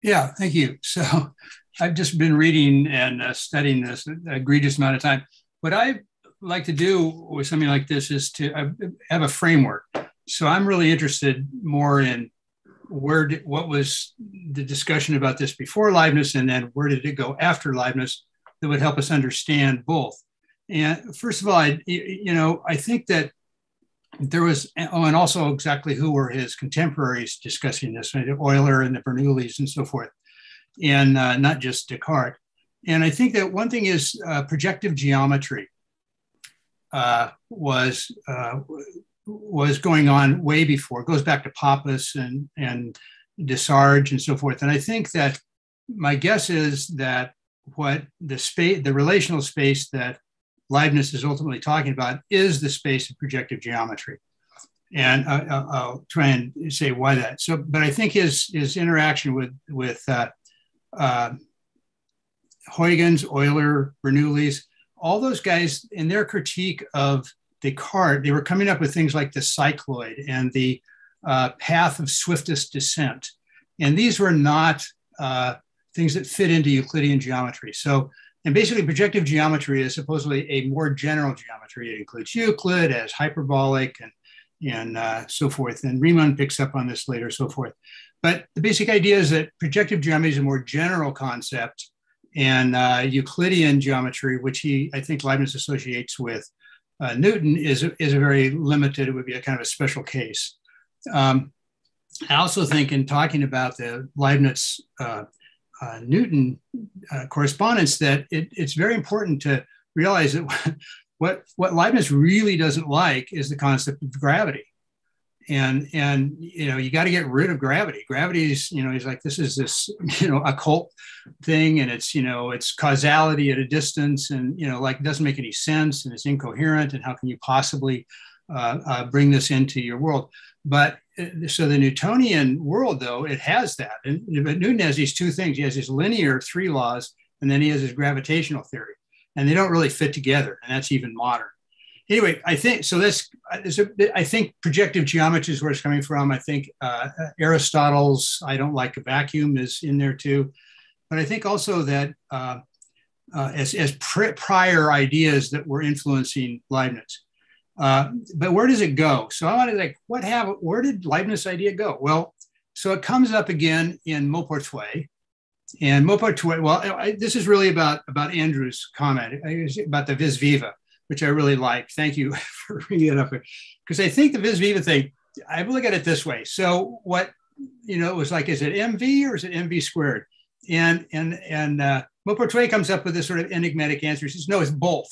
Yeah, thank you. So I've just been reading and uh, studying this an egregious amount of time. What I like to do with something like this is to uh, have a framework. So I'm really interested more in where did, what was the discussion about this before Leibniz, and then where did it go after Leibniz that would help us understand both. And first of all, I, you know, I think that there was, oh, and also exactly who were his contemporaries discussing this, Euler and the Bernoullis and so forth, and uh, not just Descartes. And I think that one thing is uh, projective geometry uh, was uh, was going on way before. It goes back to Pappus and and Desargues and so forth. And I think that my guess is that what the space, the relational space that Leibniz is ultimately talking about is the space of projective geometry. And uh, uh, I'll try and say why that. So, but I think his his interaction with with uh, uh, Huygens, Euler, Bernoullis, all those guys in their critique of Descartes, they were coming up with things like the cycloid and the uh, path of swiftest descent. And these were not uh, things that fit into Euclidean geometry. So and basically, projective geometry is supposedly a more general geometry. It includes Euclid as hyperbolic and, and uh, so forth. And Riemann picks up on this later, so forth. But the basic idea is that projective geometry is a more general concept, and uh, Euclidean geometry, which he, I think, Leibniz associates with uh, Newton, is, is a very limited, it would be a kind of a special case. Um, I also think in talking about the Leibniz uh, uh, Newton uh, correspondence that it, it's very important to realize that what, what Leibniz really doesn't like is the concept of gravity. And, and you know, you got to get rid of gravity. Gravity is, you know, he's like, this is this, you know, occult thing and it's, you know, it's causality at a distance and, you know, like it doesn't make any sense and it's incoherent. And how can you possibly uh, uh, bring this into your world? But so the Newtonian world, though, it has that. And, but Newton has these two things. He has his linear three laws, and then he has his gravitational theory. And they don't really fit together. And that's even modern. Anyway, I think so. I think projective geometry is where it's coming from. I think uh, Aristotle's "I don't like a vacuum" is in there too, but I think also that uh, uh, as, as pr- prior ideas that were influencing Leibniz. Uh, but where does it go? So I wanted to like, what have, where did Leibniz idea go? Well, so it comes up again in Maupertuis. And Maupertuis, well, I, this is really about, about Andrew's comment about the vis viva, which I really like. Thank you for bringing it up. Because I think the vis viva thing, I look at it this way. So what, you know, it was like, is it MV or is it MV squared? And, and, and uh, Maupertuis comes up with this sort of enigmatic answer. He says, no, it's both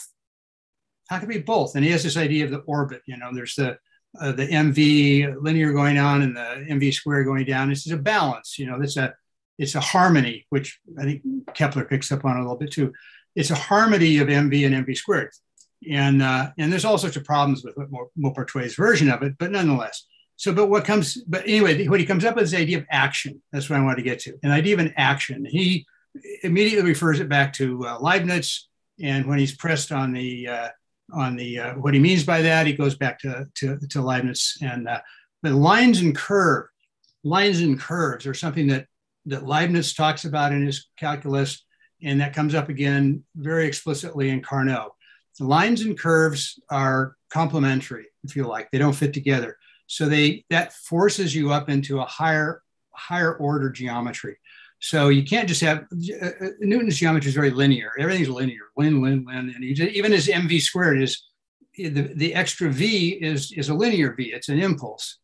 how can it be both? And he has this idea of the orbit. You know, there's the uh, the MV linear going on and the MV square going down. This is a balance. You know, it's a it's a harmony, which I think Kepler picks up on a little bit too. It's a harmony of MV and MV squared. And uh, and there's all sorts of problems with Maupertuis' version of it, but nonetheless. So, but what comes, but anyway, what he comes up with is the idea of action. That's what I wanted to get to. An idea of an action. He immediately refers it back to uh, Leibniz, and when he's pressed on the uh, on the uh, what he means by that. He goes back to to, to Leibniz and uh, but lines and curve, lines and curves are something that that Leibniz talks about in his calculus, and that comes up again very explicitly in Carnot. The lines and curves are complementary, if you like. They don't fit together, so they that forces you up into a higher higher order geometry. So you can't just have uh, Newton's geometry is very linear. Everything's linear, lin, lin, lin, and even his mv squared is the, the extra v is is a linear v. It's an impulse.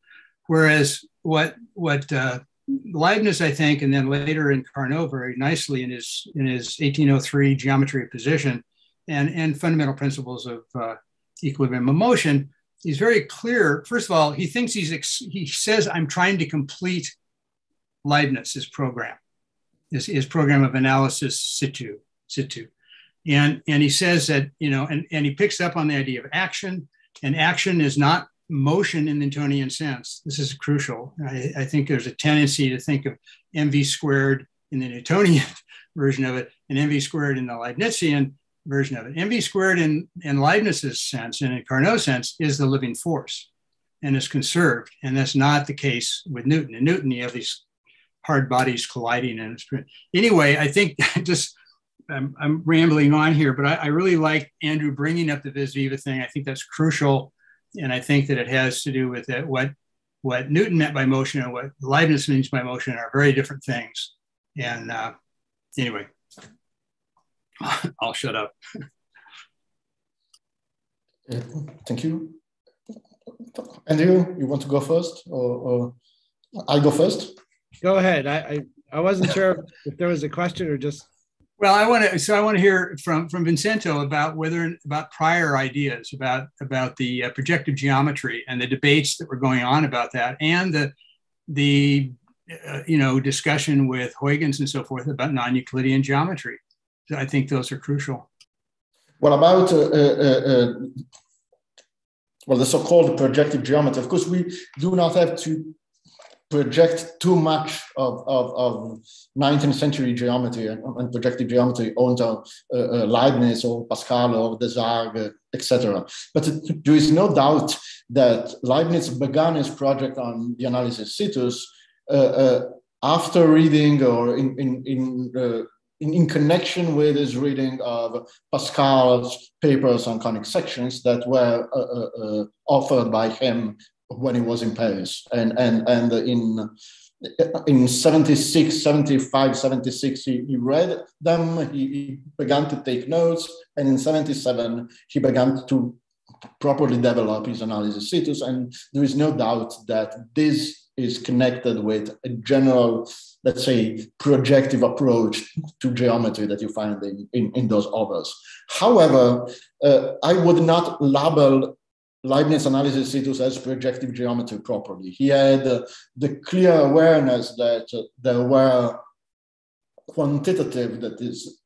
Whereas what what uh, Leibniz, I think, and then later in Carnot very nicely in his in his 1803 geometry of position, and, and fundamental principles of uh, equilibrium of motion, he's very clear. First of all, he thinks he's, ex- he says, I'm trying to complete Leibniz's program, his, his program of analysis situ, situ. And, and he says that, you know, and, and he picks up on the idea of action, and action is not motion in the Newtonian sense. This is crucial. I, I think there's a tendency to think of mv squared in the Newtonian version of it and mv squared in the Leibnizian version of it. mv squared in, in Leibniz's sense and in Carnot's sense is the living force and is conserved. And that's not the case with Newton. In Newton, you have these hard bodies colliding. And anyway, I think just I'm, I'm, rambling on here, but I, I, really like Andrew bringing up the vis viva thing. I think that's crucial. And I think that it has to do with it, what, what Newton meant by motion and what Leibniz means by motion are very different things. And uh, anyway, I'll shut up. Thank you. Andrew, you want to go first or, or I'll go first? Go ahead. I, I, I wasn't sure if there was a question or just well, I want to. So I want to hear from from Vincenzo about whether about prior ideas about about the uh, projective geometry and the debates that were going on about that, and the the uh, you know discussion with Huygens and so forth about non-Euclidean geometry. I think those are crucial. What about uh, uh, uh, well the so-called projective geometry? Of course, we do not have to project too much of, of, of 19th century geometry and, and projective geometry onto uh, uh, Leibniz or Pascal or Desargues, etc. But there is no doubt that Leibniz began his project on the analysis situs uh, uh, after reading or in, in, in uh, in, in, connection with his reading of Pascal's papers on conic sections that were uh, uh, uh, offered by him when he was in Paris. And, and, and in, in 76, 75, 76, he, he read them, he, he began to take notes, and in 77, he began to properly develop his analysis situs. And there is no doubt that this is connected with a general, let's say, projective approach to geometry that you find in, in, in those others. However, uh, I would not label Leibniz analysis situs as projective geometry properly. He had uh, the clear awareness that uh, there were quantitative, that is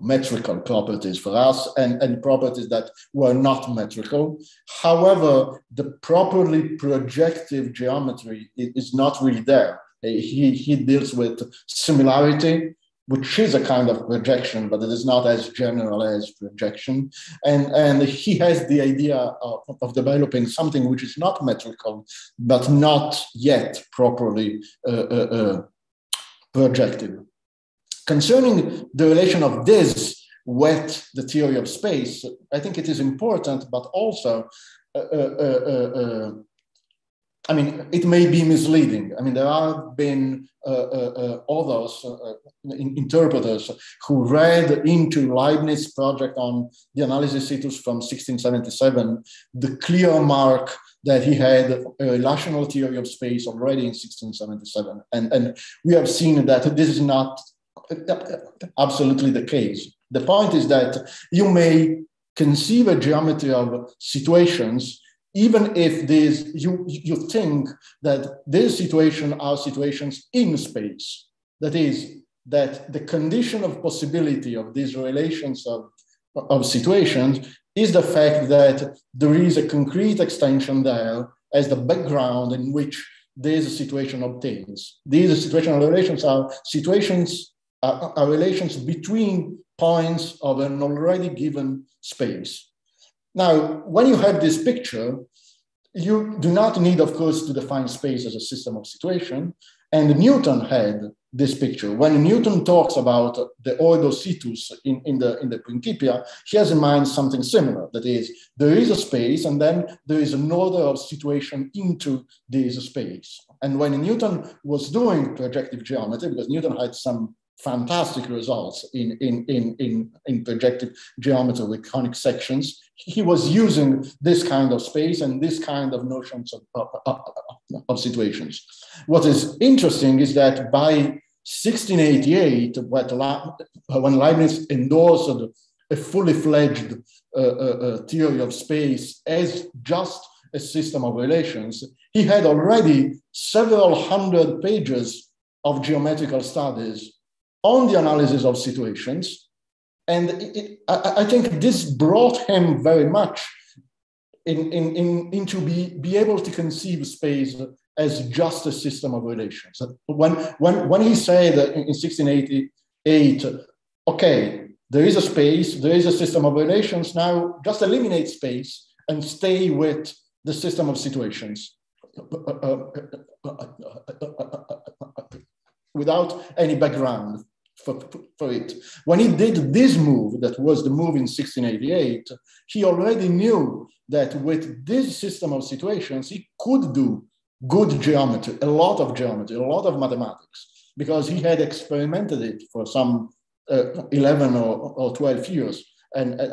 metrical properties for us and, and properties that were not metrical. However, the properly projective geometry is not really there. He, he deals with similarity, which is a kind of projection, but it is not as general as projection. And, and he has the idea of, of developing something which is not metrical, but not yet properly uh, uh, uh, projective. Concerning the relation of this with the theory of space, I think it is important, but also uh, uh, uh, I mean, it may be misleading. I mean, there have been uh, uh, uh others, uh, uh, in, interpreters, who read into Leibniz project on the analysis situs from 1677 the clear mark that he had a rational theory of space already in 1677. And, and we have seen that this is not absolutely the case. The point is that you may conceive a geometry of situations even if these you you think that these situations are situations in space that is that the condition of possibility of these relations of, of situations is the fact that there is a concrete extension there as the background in which this situation obtains. These situational relations are situations, are, are relations between points of an already given space. Now, when you have this picture, you do not need, of course, to define space as a system of situation. And Newton had this picture. When Newton talks about the ordo situs in, in, the, in the Principia, he has in mind something similar. That is, there is a space, and then there is an order of situation into this space. And when Newton was doing projective geometry, because Newton had some fantastic results in, in, in, in, in projective geometry with conic sections. He was using this kind of space and this kind of notions of, of, of situations. What is interesting is that by 1688, when Leibniz endorsed a fully fledged uh, uh, uh, theory of space as just a system of relations. He had already several hundred pages of geometrical studies on the analysis of situations. And it, I, I, think this brought him very much in, in, in, into be, be able to conceive space as just a system of relations. When, when, when he said in 1688, okay, there is a space, there is a system of relations, now just eliminate space and stay with the system of situations without any background for, for it. When he did this move, that was the move in 1688, he already knew that with this system of situations, he could do good geometry, a lot of geometry, a lot of mathematics, because he had experimented it for some uh, 11 or, or 12 years. And, and,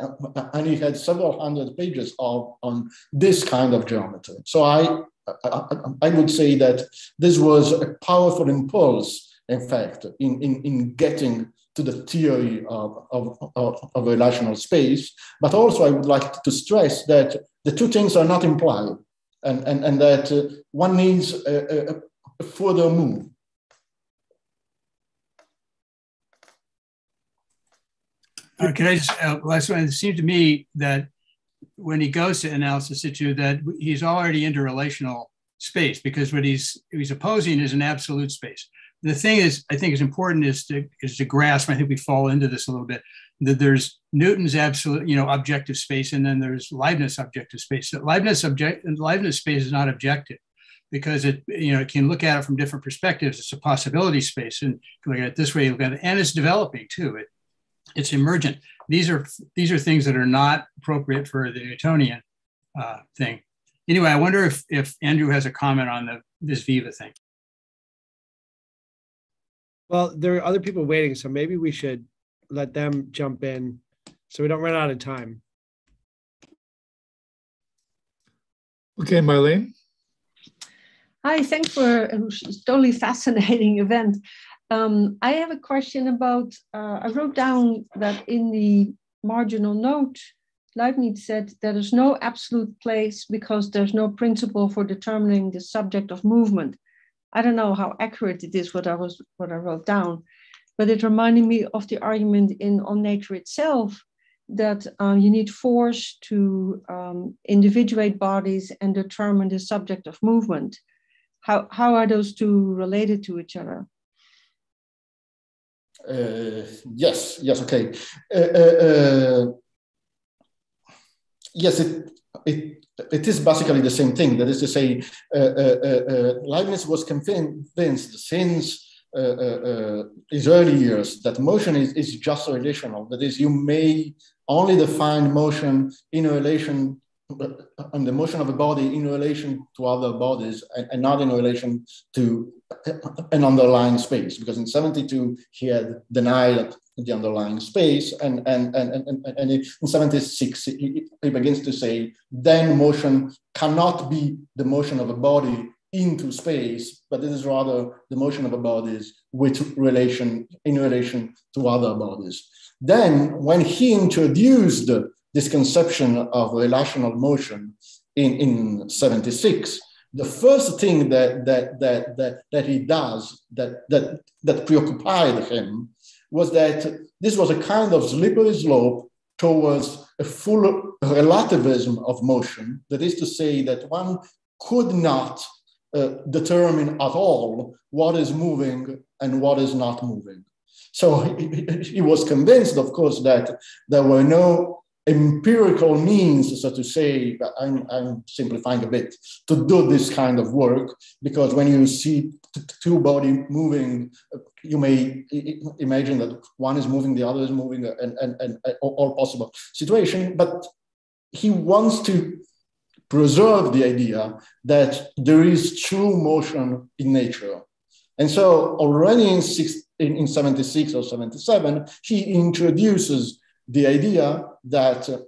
and, he had several hundred pages of, on this kind of geometry. So I, I, I would say that this was a powerful impulse, in fact, in, in, in getting to the theory of, of, of, of relational space. But also I would like to stress that the two things are not implied and, and, and that uh, one needs a, a, a further move. Uh, can I just uh, last one? It seemed to me that when he goes to the situ, that he's already into relational space because what he's he's opposing is an absolute space. The thing is, I think is important is to is to grasp. I think we fall into this a little bit that there's Newton's absolute, you know, objective space, and then there's Leibniz objective space. So Leibniz object Leibniz space is not objective because it, you know, it can look at it from different perspectives. It's a possibility space, and look at it this way, look at it, and it's developing too. It, it's emergent. These are these are things that are not appropriate for the Newtonian uh, thing. Anyway, I wonder if if Andrew has a comment on the vis viva thing. Well, there are other people waiting, so maybe we should let them jump in so we don't run out of time. Okay, Marlene. Hi, thanks for a totally fascinating event. Um, I have a question about, uh, I wrote down that in the marginal note, Leibniz said there is no absolute place because there's no principle for determining the subject of movement. I don't know how accurate it is what I was what I wrote down, but it reminded me of the argument in on nature itself that um, you need force to um, individuate bodies and determine the subject of movement. How, how are those two related to each other? Uh, yes, yes, okay. Uh, uh, uh yes, it, it, it is basically the same thing. That is to say, uh, uh, Leibniz was convinced since uh, uh, uh, his early years that motion is, is just relational. That is, you may only define motion in relation and the motion of a body in relation to other bodies and, and, not in relation to an underlying space because in 72 he had denied the underlying space and and and and, and in 76 he, he begins to say then motion cannot be the motion of a body into space, but this is rather the motion of a bodies with relation in relation to other bodies. Then, when he introduced this conception of relational motion in, in 76, the first thing that, that, that, that, that he does that, that, that preoccupied him was that this was a kind of slippery slope towards a full relativism of motion. That is to say, that one could not uh, determine at all what is moving and what is not moving. So he, he, was convinced, of course, that there were no empirical means, so to say, I'm, I'm simplifying a bit, to do this kind of work, because when you see two body moving, uh, you may imagine that one is moving, the other is moving, uh, and, and, and uh, all possible situation. But he wants to preserve the idea that there is true motion in nature. And so already in, six, in, in 76 or 77, he introduces the idea that uh,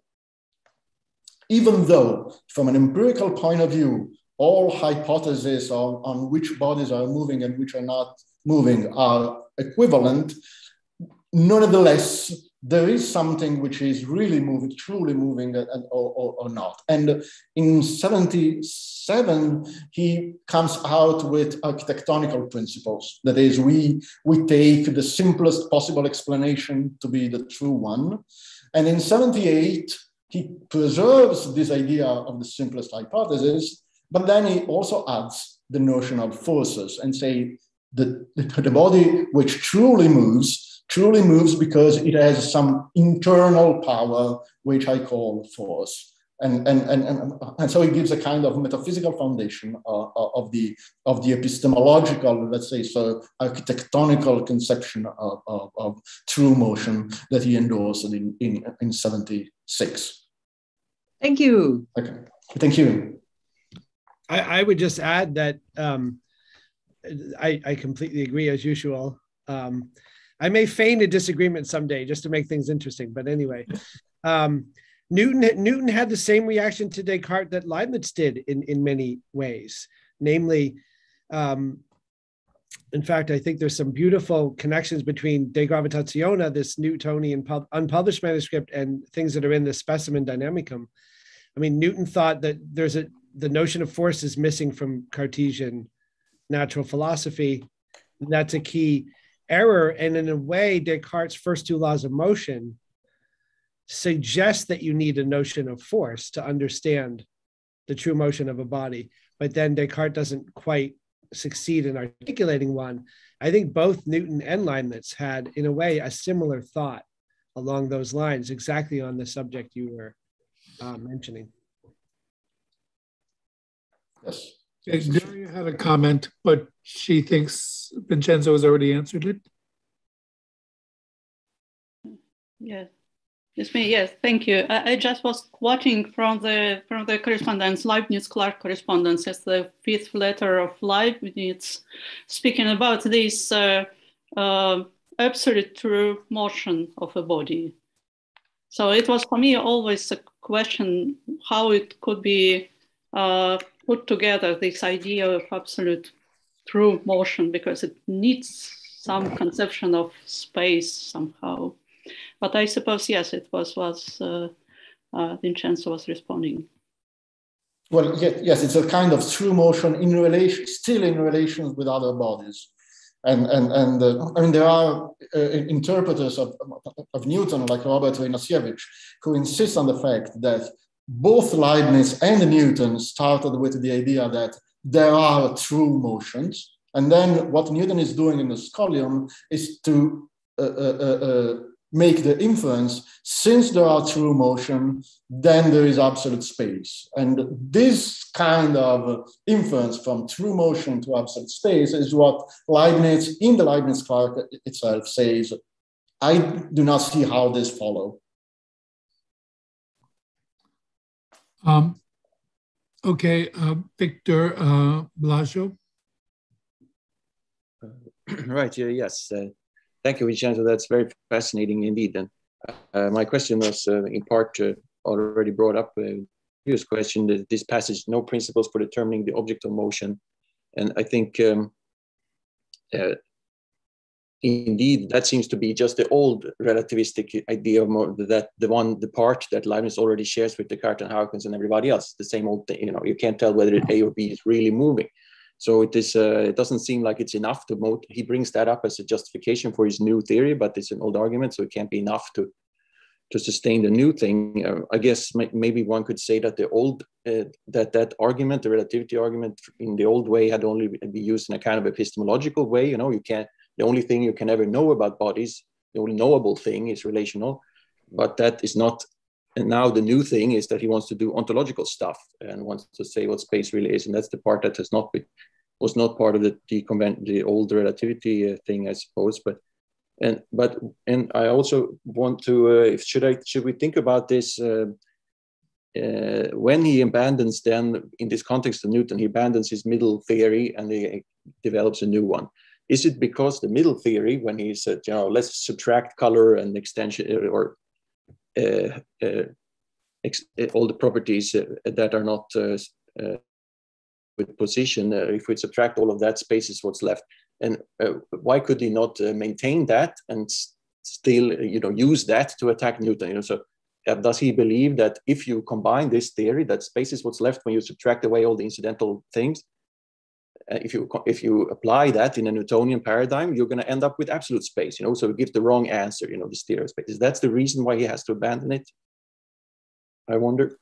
even though from an empirical point of view, all hypotheses on, on which bodies are moving and which are not moving are equivalent, nonetheless, there is something which is really moving, truly moving or, or, or not. And in 77, he comes out with architectonical principles. That is, we, we take the simplest possible explanation to be the true one. And in 78, he preserves this idea of the simplest hypothesis, but then he also adds the notion of forces and say that the body which truly moves truly moves because it has some internal power, which I call force. And, and, and, and, and so it gives a kind of metaphysical foundation uh, uh of, the, of the epistemological, let's say, so architectonical conception of, of, of true motion that he endorsed in, in, in 76. Thank you. Okay, thank you. I, I would just add that um, I, I completely agree as usual. Um, I may feign a disagreement someday just to make things interesting. But anyway, um, Newton Newton had the same reaction to Descartes that Leibniz did in in many ways, namely. Um, in fact, I think there's some beautiful connections between De Gravitatione, this Newtonian pub- unpublished manuscript, and things that are in the Specimen Dynamicum. I mean, Newton thought that there's a the notion of force is missing from Cartesian natural philosophy. That's a key error. And in a way, Descartes' first two laws of motion suggest that you need a notion of force to understand the true motion of a body. But then Descartes doesn't quite succeed in articulating one. I think both Newton and Leibniz had, in a way, a similar thought along those lines, exactly on the subject you were uh, mentioning. Yes. Daria had a comment, but she thinks Vincenzo has already answered it. Yes. Yes, me. Yes, thank you. I, I, just was quoting from the from the correspondence, Leibniz Clarke correspondence, It's the fifth letter of Leibniz, speaking about this uh, uh, absolute true motion of a body. So it was for me always a question how it could be uh, put together this idea of absolute true motion because it needs some conception of space somehow. But I suppose yes, it was was uh, uh, Vincenzo was responding. Well, yes, yes, it's a kind of true motion in relation, still in relations with other bodies, and and and uh, I mean there are uh, interpreters of, of Newton like Robert Rynasiewicz who insist on the fact that both Leibniz and Newton started with the idea that there are true motions. And then what Newton is doing in the scholium is to uh, uh, make the inference since there are true motion, then there is absolute space. And this kind of inference from true motion to absolute space is what Leibniz, in the Leibniz Clarke itself, says. I do not see how this follow. Um, okay, uh, Victor uh, Blasio. right, yeah, yes. Uh, thank you, Vincenzo. That's very fascinating indeed. And uh, my question was uh, in part uh, already brought up uh, previous question, that this passage, no principles for determining the object of motion. And I think um, uh, indeed that seems to be just the old relativistic idea of more, that the one the part that Leibniz already shares with Descartes and Huygens and everybody else the same old thing you know you can't tell whether A or B is really moving so it is uh, it doesn't seem like it's enough to he brings that up as a justification for his new theory but it's an old argument so it can't be enough to to sustain the new thing uh, I guess maybe one could say that the old uh, that that argument the relativity argument in the old way had only be used in a kind of epistemological way you know you can't the only thing you can ever know about bodies, the only knowable thing is relational, but that is not. And now the new thing is that he wants to do ontological stuff and wants to say what space really is, and that's the part that has not been was not part of the the, convent, the old relativity uh, thing, I suppose. But and but and I also want to uh, should I should we think about this? Uh, uh, when he abandons then in this context of Newton, he abandons his middle theory and he develops a new one. Is it because the middle theory, when he said, you know, let's subtract color and extension uh, or uh, uh, uh, Uh, uh, uh, all the properties uh, that are not uh, with position, if we subtract all of that, space is what's left. And why could he not maintain that and still, you know, use that to attack Newton. You know, so uh, does he believe that if you combine this theory, that space is what's left when you subtract away all the incidental things? Uh, if you if you apply that in a Newtonian paradigm, you're going to end up with absolute space. You know, so it gives the wrong answer. You know, this theory of space. That's the reason why he has to abandon it. I wonder.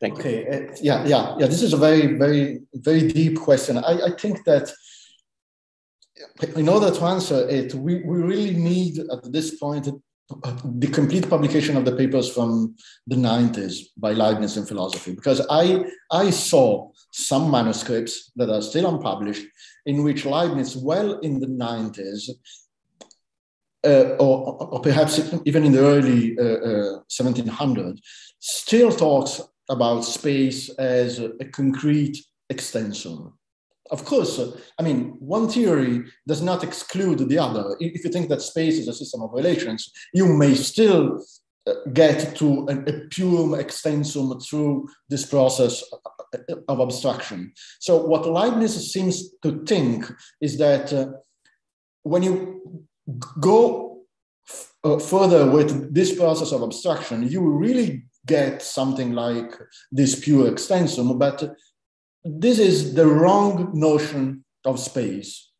Thank you. Okay. Uh, yeah, yeah, yeah. This is a very, very, very deep question. I, I think that in order to answer it, we, we really need at this point the complete publication of the papers from the 90s by Leibniz in philosophy, because I, I saw some manuscripts that are still unpublished in which Leibniz, well in the 90s, uh, or, or, perhaps even in the early uh, uh, 1700s, still talks about space as a, a concrete extension of course, uh, I mean, one theory does not exclude the other. If you think that space is a system of relations, you may still uh, get to a, a pure extensum through this process of abstraction. So what Leibniz seems to think is that uh, when you go uh, further with this process of abstraction, you really get something like this pure extensum, but this is the wrong notion of space.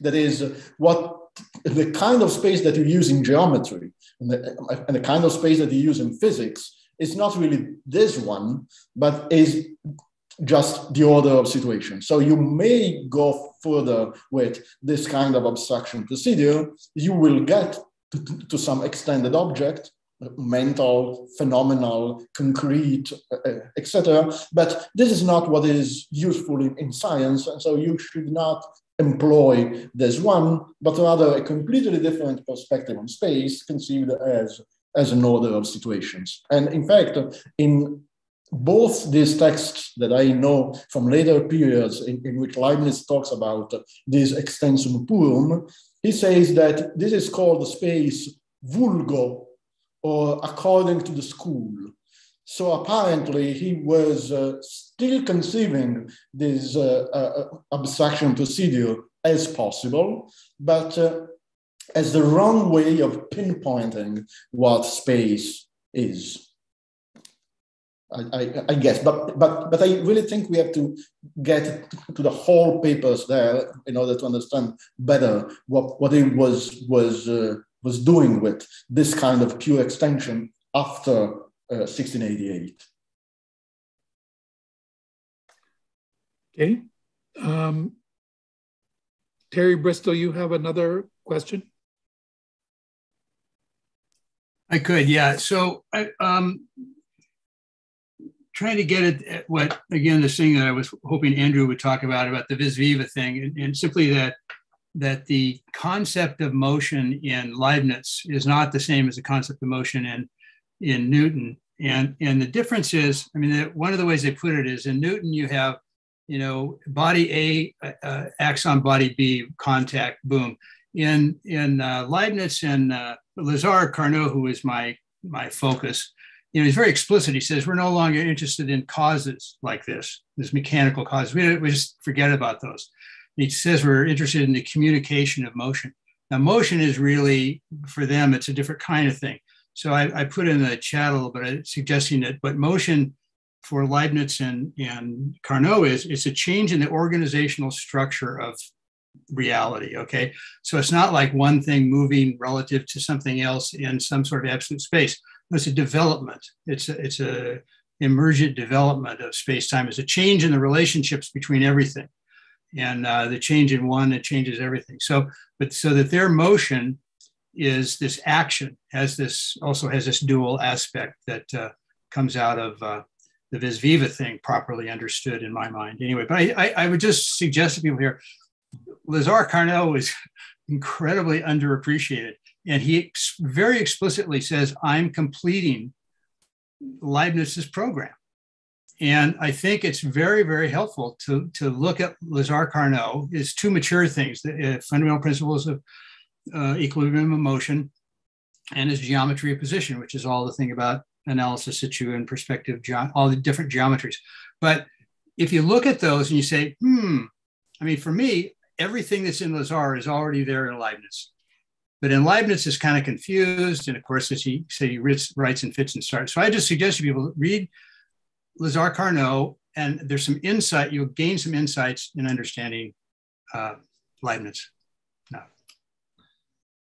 That is what the kind of space that you use in geometry and the, and the kind of space that you use in physics is not really this one, but is just the order of situation. So you may go further with this kind of abstraction procedure. You will get to, to some extended object, mental, phenomenal, concrete, uh, uh etc. But this is not what is useful in, in science, and so you should not employ this one, but rather a completely different perspective on space, conceived as as an order of situations. And in fact, in both these texts that I know from later periods in, in which Leibniz talks about this extensum purum, he says that this is called space vulgo or according to the school. So apparently he was uh, still conceiving this uh, uh, abstraction procedure as possible, but uh, as the wrong way of pinpointing what space is. I, I, I, guess, but but but I really think we have to get to the whole papers there in order to understand better what what it was was uh, was doing with this kind of pure extension after uh, 1688. Okay. Um, Terry Bristol, you have another question? I could, yeah. So I, um, trying to get at what, again, this thing that I was hoping Andrew would talk about, about the vis viva thing, and, and simply that that the concept of motion in Leibniz is not the same as the concept of motion in, in Newton. And, and the difference is, I mean, one of the ways they put it is in Newton, you have, you know, body A uh, uh, acts on body B, contact, boom. In, in uh, Leibniz and uh, Lazare Carnot, who is my, my focus, you know, he's very explicit. He says, we're no longer interested in causes like this, this mechanical causes. We, we just forget about those he says we're interested in the communication of motion. Now, motion is really, for them, it's a different kind of thing. So I, I put in the chat a little bit uh, suggesting that, but motion for Leibniz and, and Carnot is it's a change in the organizational structure of reality. Okay. So it's not like one thing moving relative to something else in some sort of absolute space. It's a development. It's a, it's a emergent development of space time. It's a change in the relationships between everything and uh, the change in one it changes everything. So but so that their motion is this action has this also has this dual aspect that uh, comes out of uh, the vis viva thing properly understood in my mind. Anyway but I, I, I would just suggest to people here lazare carnot was incredibly underappreciated and he ex- very explicitly says i'm completing leibniz's program and I think it's very, very helpful to, to look at Lazare Carnot. It's two mature things, the uh, fundamental principles of uh, equilibrium of motion and his geometry of position, which is all the thing about analysis situ and perspective, ge- all the different geometries. But if you look at those and you say, hmm, I mean, for me, everything that's in Lazare is already there in Leibniz. But in Leibniz is kind of confused. And of course, as he said, he writes and fits and starts. So I just suggest you people read Lazare Carnot, and there's some insight, you'll gain some insights in understanding uh, Leibniz. No.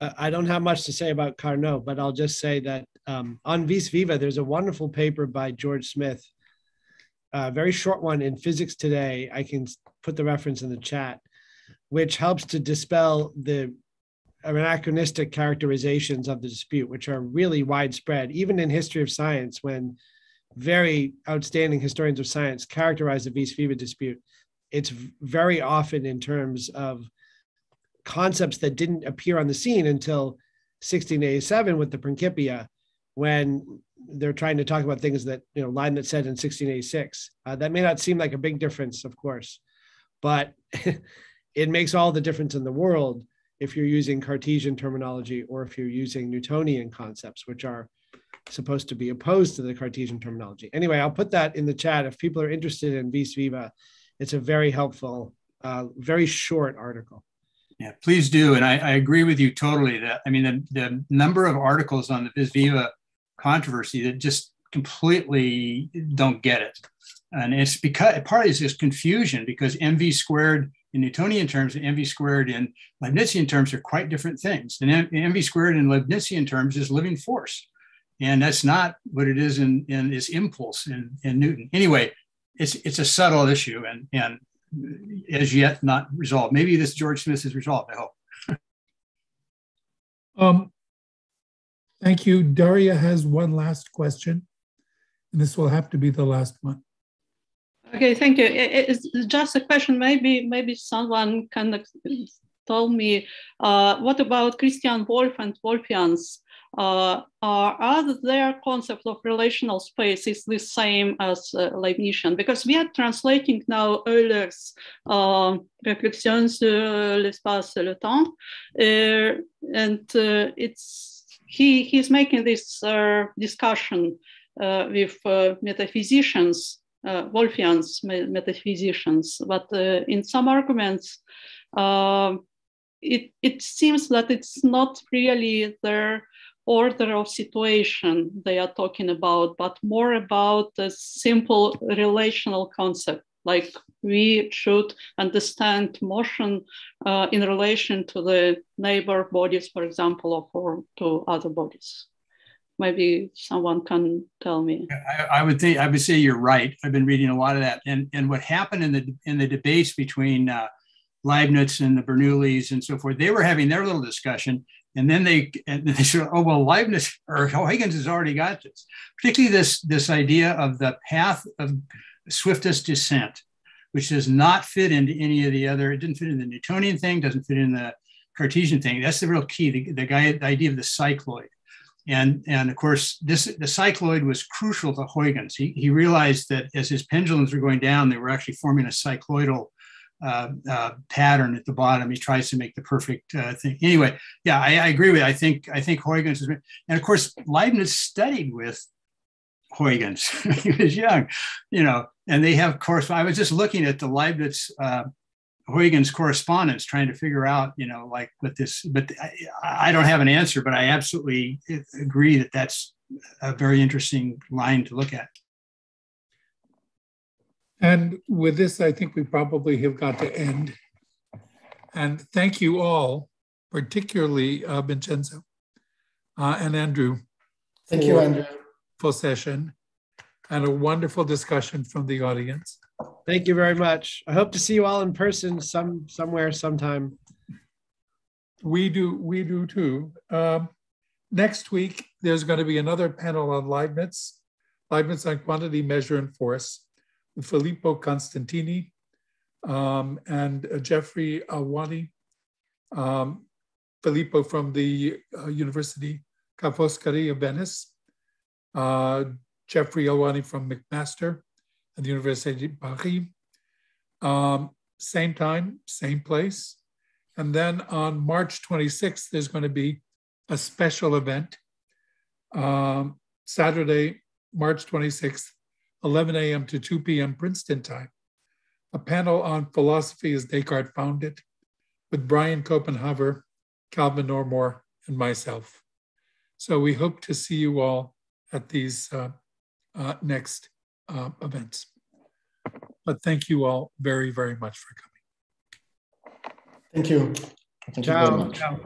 I don't have much to say about Carnot, but I'll just say that um, on Vis Viva, there's a wonderful paper by George Smith, a very short one in Physics Today. I can put the reference in the chat, which helps to dispel the anachronistic characterizations of the dispute, which are really widespread, even in history of science, when very outstanding historians of science characterize the vis viva dispute. It's very often in terms of concepts that didn't appear on the scene until 1687 with the Principia, when they're trying to talk about things that you know Leibniz said in 1686. Uh, that may not seem like a big difference, of course, but it makes all the difference in the world if you're using Cartesian terminology or if you're using Newtonian concepts, which are supposed to be opposed to the Cartesian terminology. Anyway, I'll put that in the chat if people are interested in Vis Viva. It's a very helpful, uh, very short article. Yeah, please do. And I, I, agree with you totally that, I mean, the, the number of articles on the Vis Viva controversy that just completely don't get it. And it's because partly it's just confusion because MV squared in Newtonian terms and MV squared in Leibnizian terms are quite different things. And MV squared in Leibnizian terms is living force and that's not what it is in, in its impulse in, in Newton. Anyway, it's it's a subtle issue and and as yet not resolved. Maybe this George Smith is resolved. I hope. um, thank you. Daria has one last question, and this will have to be the last one. Okay, thank you. It's just a question. Maybe maybe someone can tell me uh, what about Christian Wolff and Wolffians? Uh, are their concept of relational space is the same as uh, Leibnizian? Because we are translating now Euler's uh, Réflexions sur l'espace et le temps, uh, and uh, it's he he's making this uh, discussion uh, with metaphysicians, Wolffians metaphysicians, but in some arguments. it, it seems that it's not really their order of situation they are talking about, but more about a simple relational concept. Like we should understand motion uh, in relation to the neighbor bodies, for example, or to other bodies. Maybe someone can tell me. I, I, would think I would say you're right. I've been reading a lot of that, and and what happened in the in the debates between uh, Leibniz and the Bernoullis and so forth, they were having their little discussion, and then they and they said, "Oh well, Leibniz or Huygens has already got this." Particularly this this idea of the path of swiftest descent, which does not fit into any of the other. It didn't fit in the Newtonian thing. Doesn't fit in the Cartesian thing. That's the real key. The, the guy, the idea of the cycloid, and and of course this the cycloid was crucial to Huygens. He he realized that as his pendulums were going down, they were actually forming a cycloidal uh, uh, pattern at the bottom. He tries to make the perfect uh, thing. Anyway, yeah, I, I, agree with. It. I think I think Huygens is, and of course Leibniz studied with Huygens. he was young, you know, and they have course. I was just looking at the Leibniz. Uh, Huygens correspondence, trying to figure out, you know, like what this, but I, I don't have an answer, but I absolutely agree that that's a very interesting line to look at. And with this, I think we probably have got to end. And thank you all, particularly uh, Vincenzo uh, and Andrew. Thank you, Andrew. Full session and a wonderful discussion from the audience. Thank you very much. I hope to see you all in person some somewhere sometime. We do, we do too. Um, next week, there's going to be another panel on Leibniz, Leibniz on quantity, measure, and force. Filippo Costantini um, and uh, Jeffrey Alwani. Um, Filippo from the uh, University Ca' Foscari of Venice. Uh, Jeffrey Alwani from McMaster at the University of Paris. Um, same time, same place. And then on March 26th, there's going to be a special event. Um, Saturday, March 26th, 11 a.m. to 2 p.m. Princeton time, a panel on philosophy as Descartes found it with Brian Copenhaver, Calvin Normore, and myself. So we hope to see you all at these uh, uh, next uh, events. But thank you all very, very much for coming. Thank you. Thank Ciao. you very much. Ciao.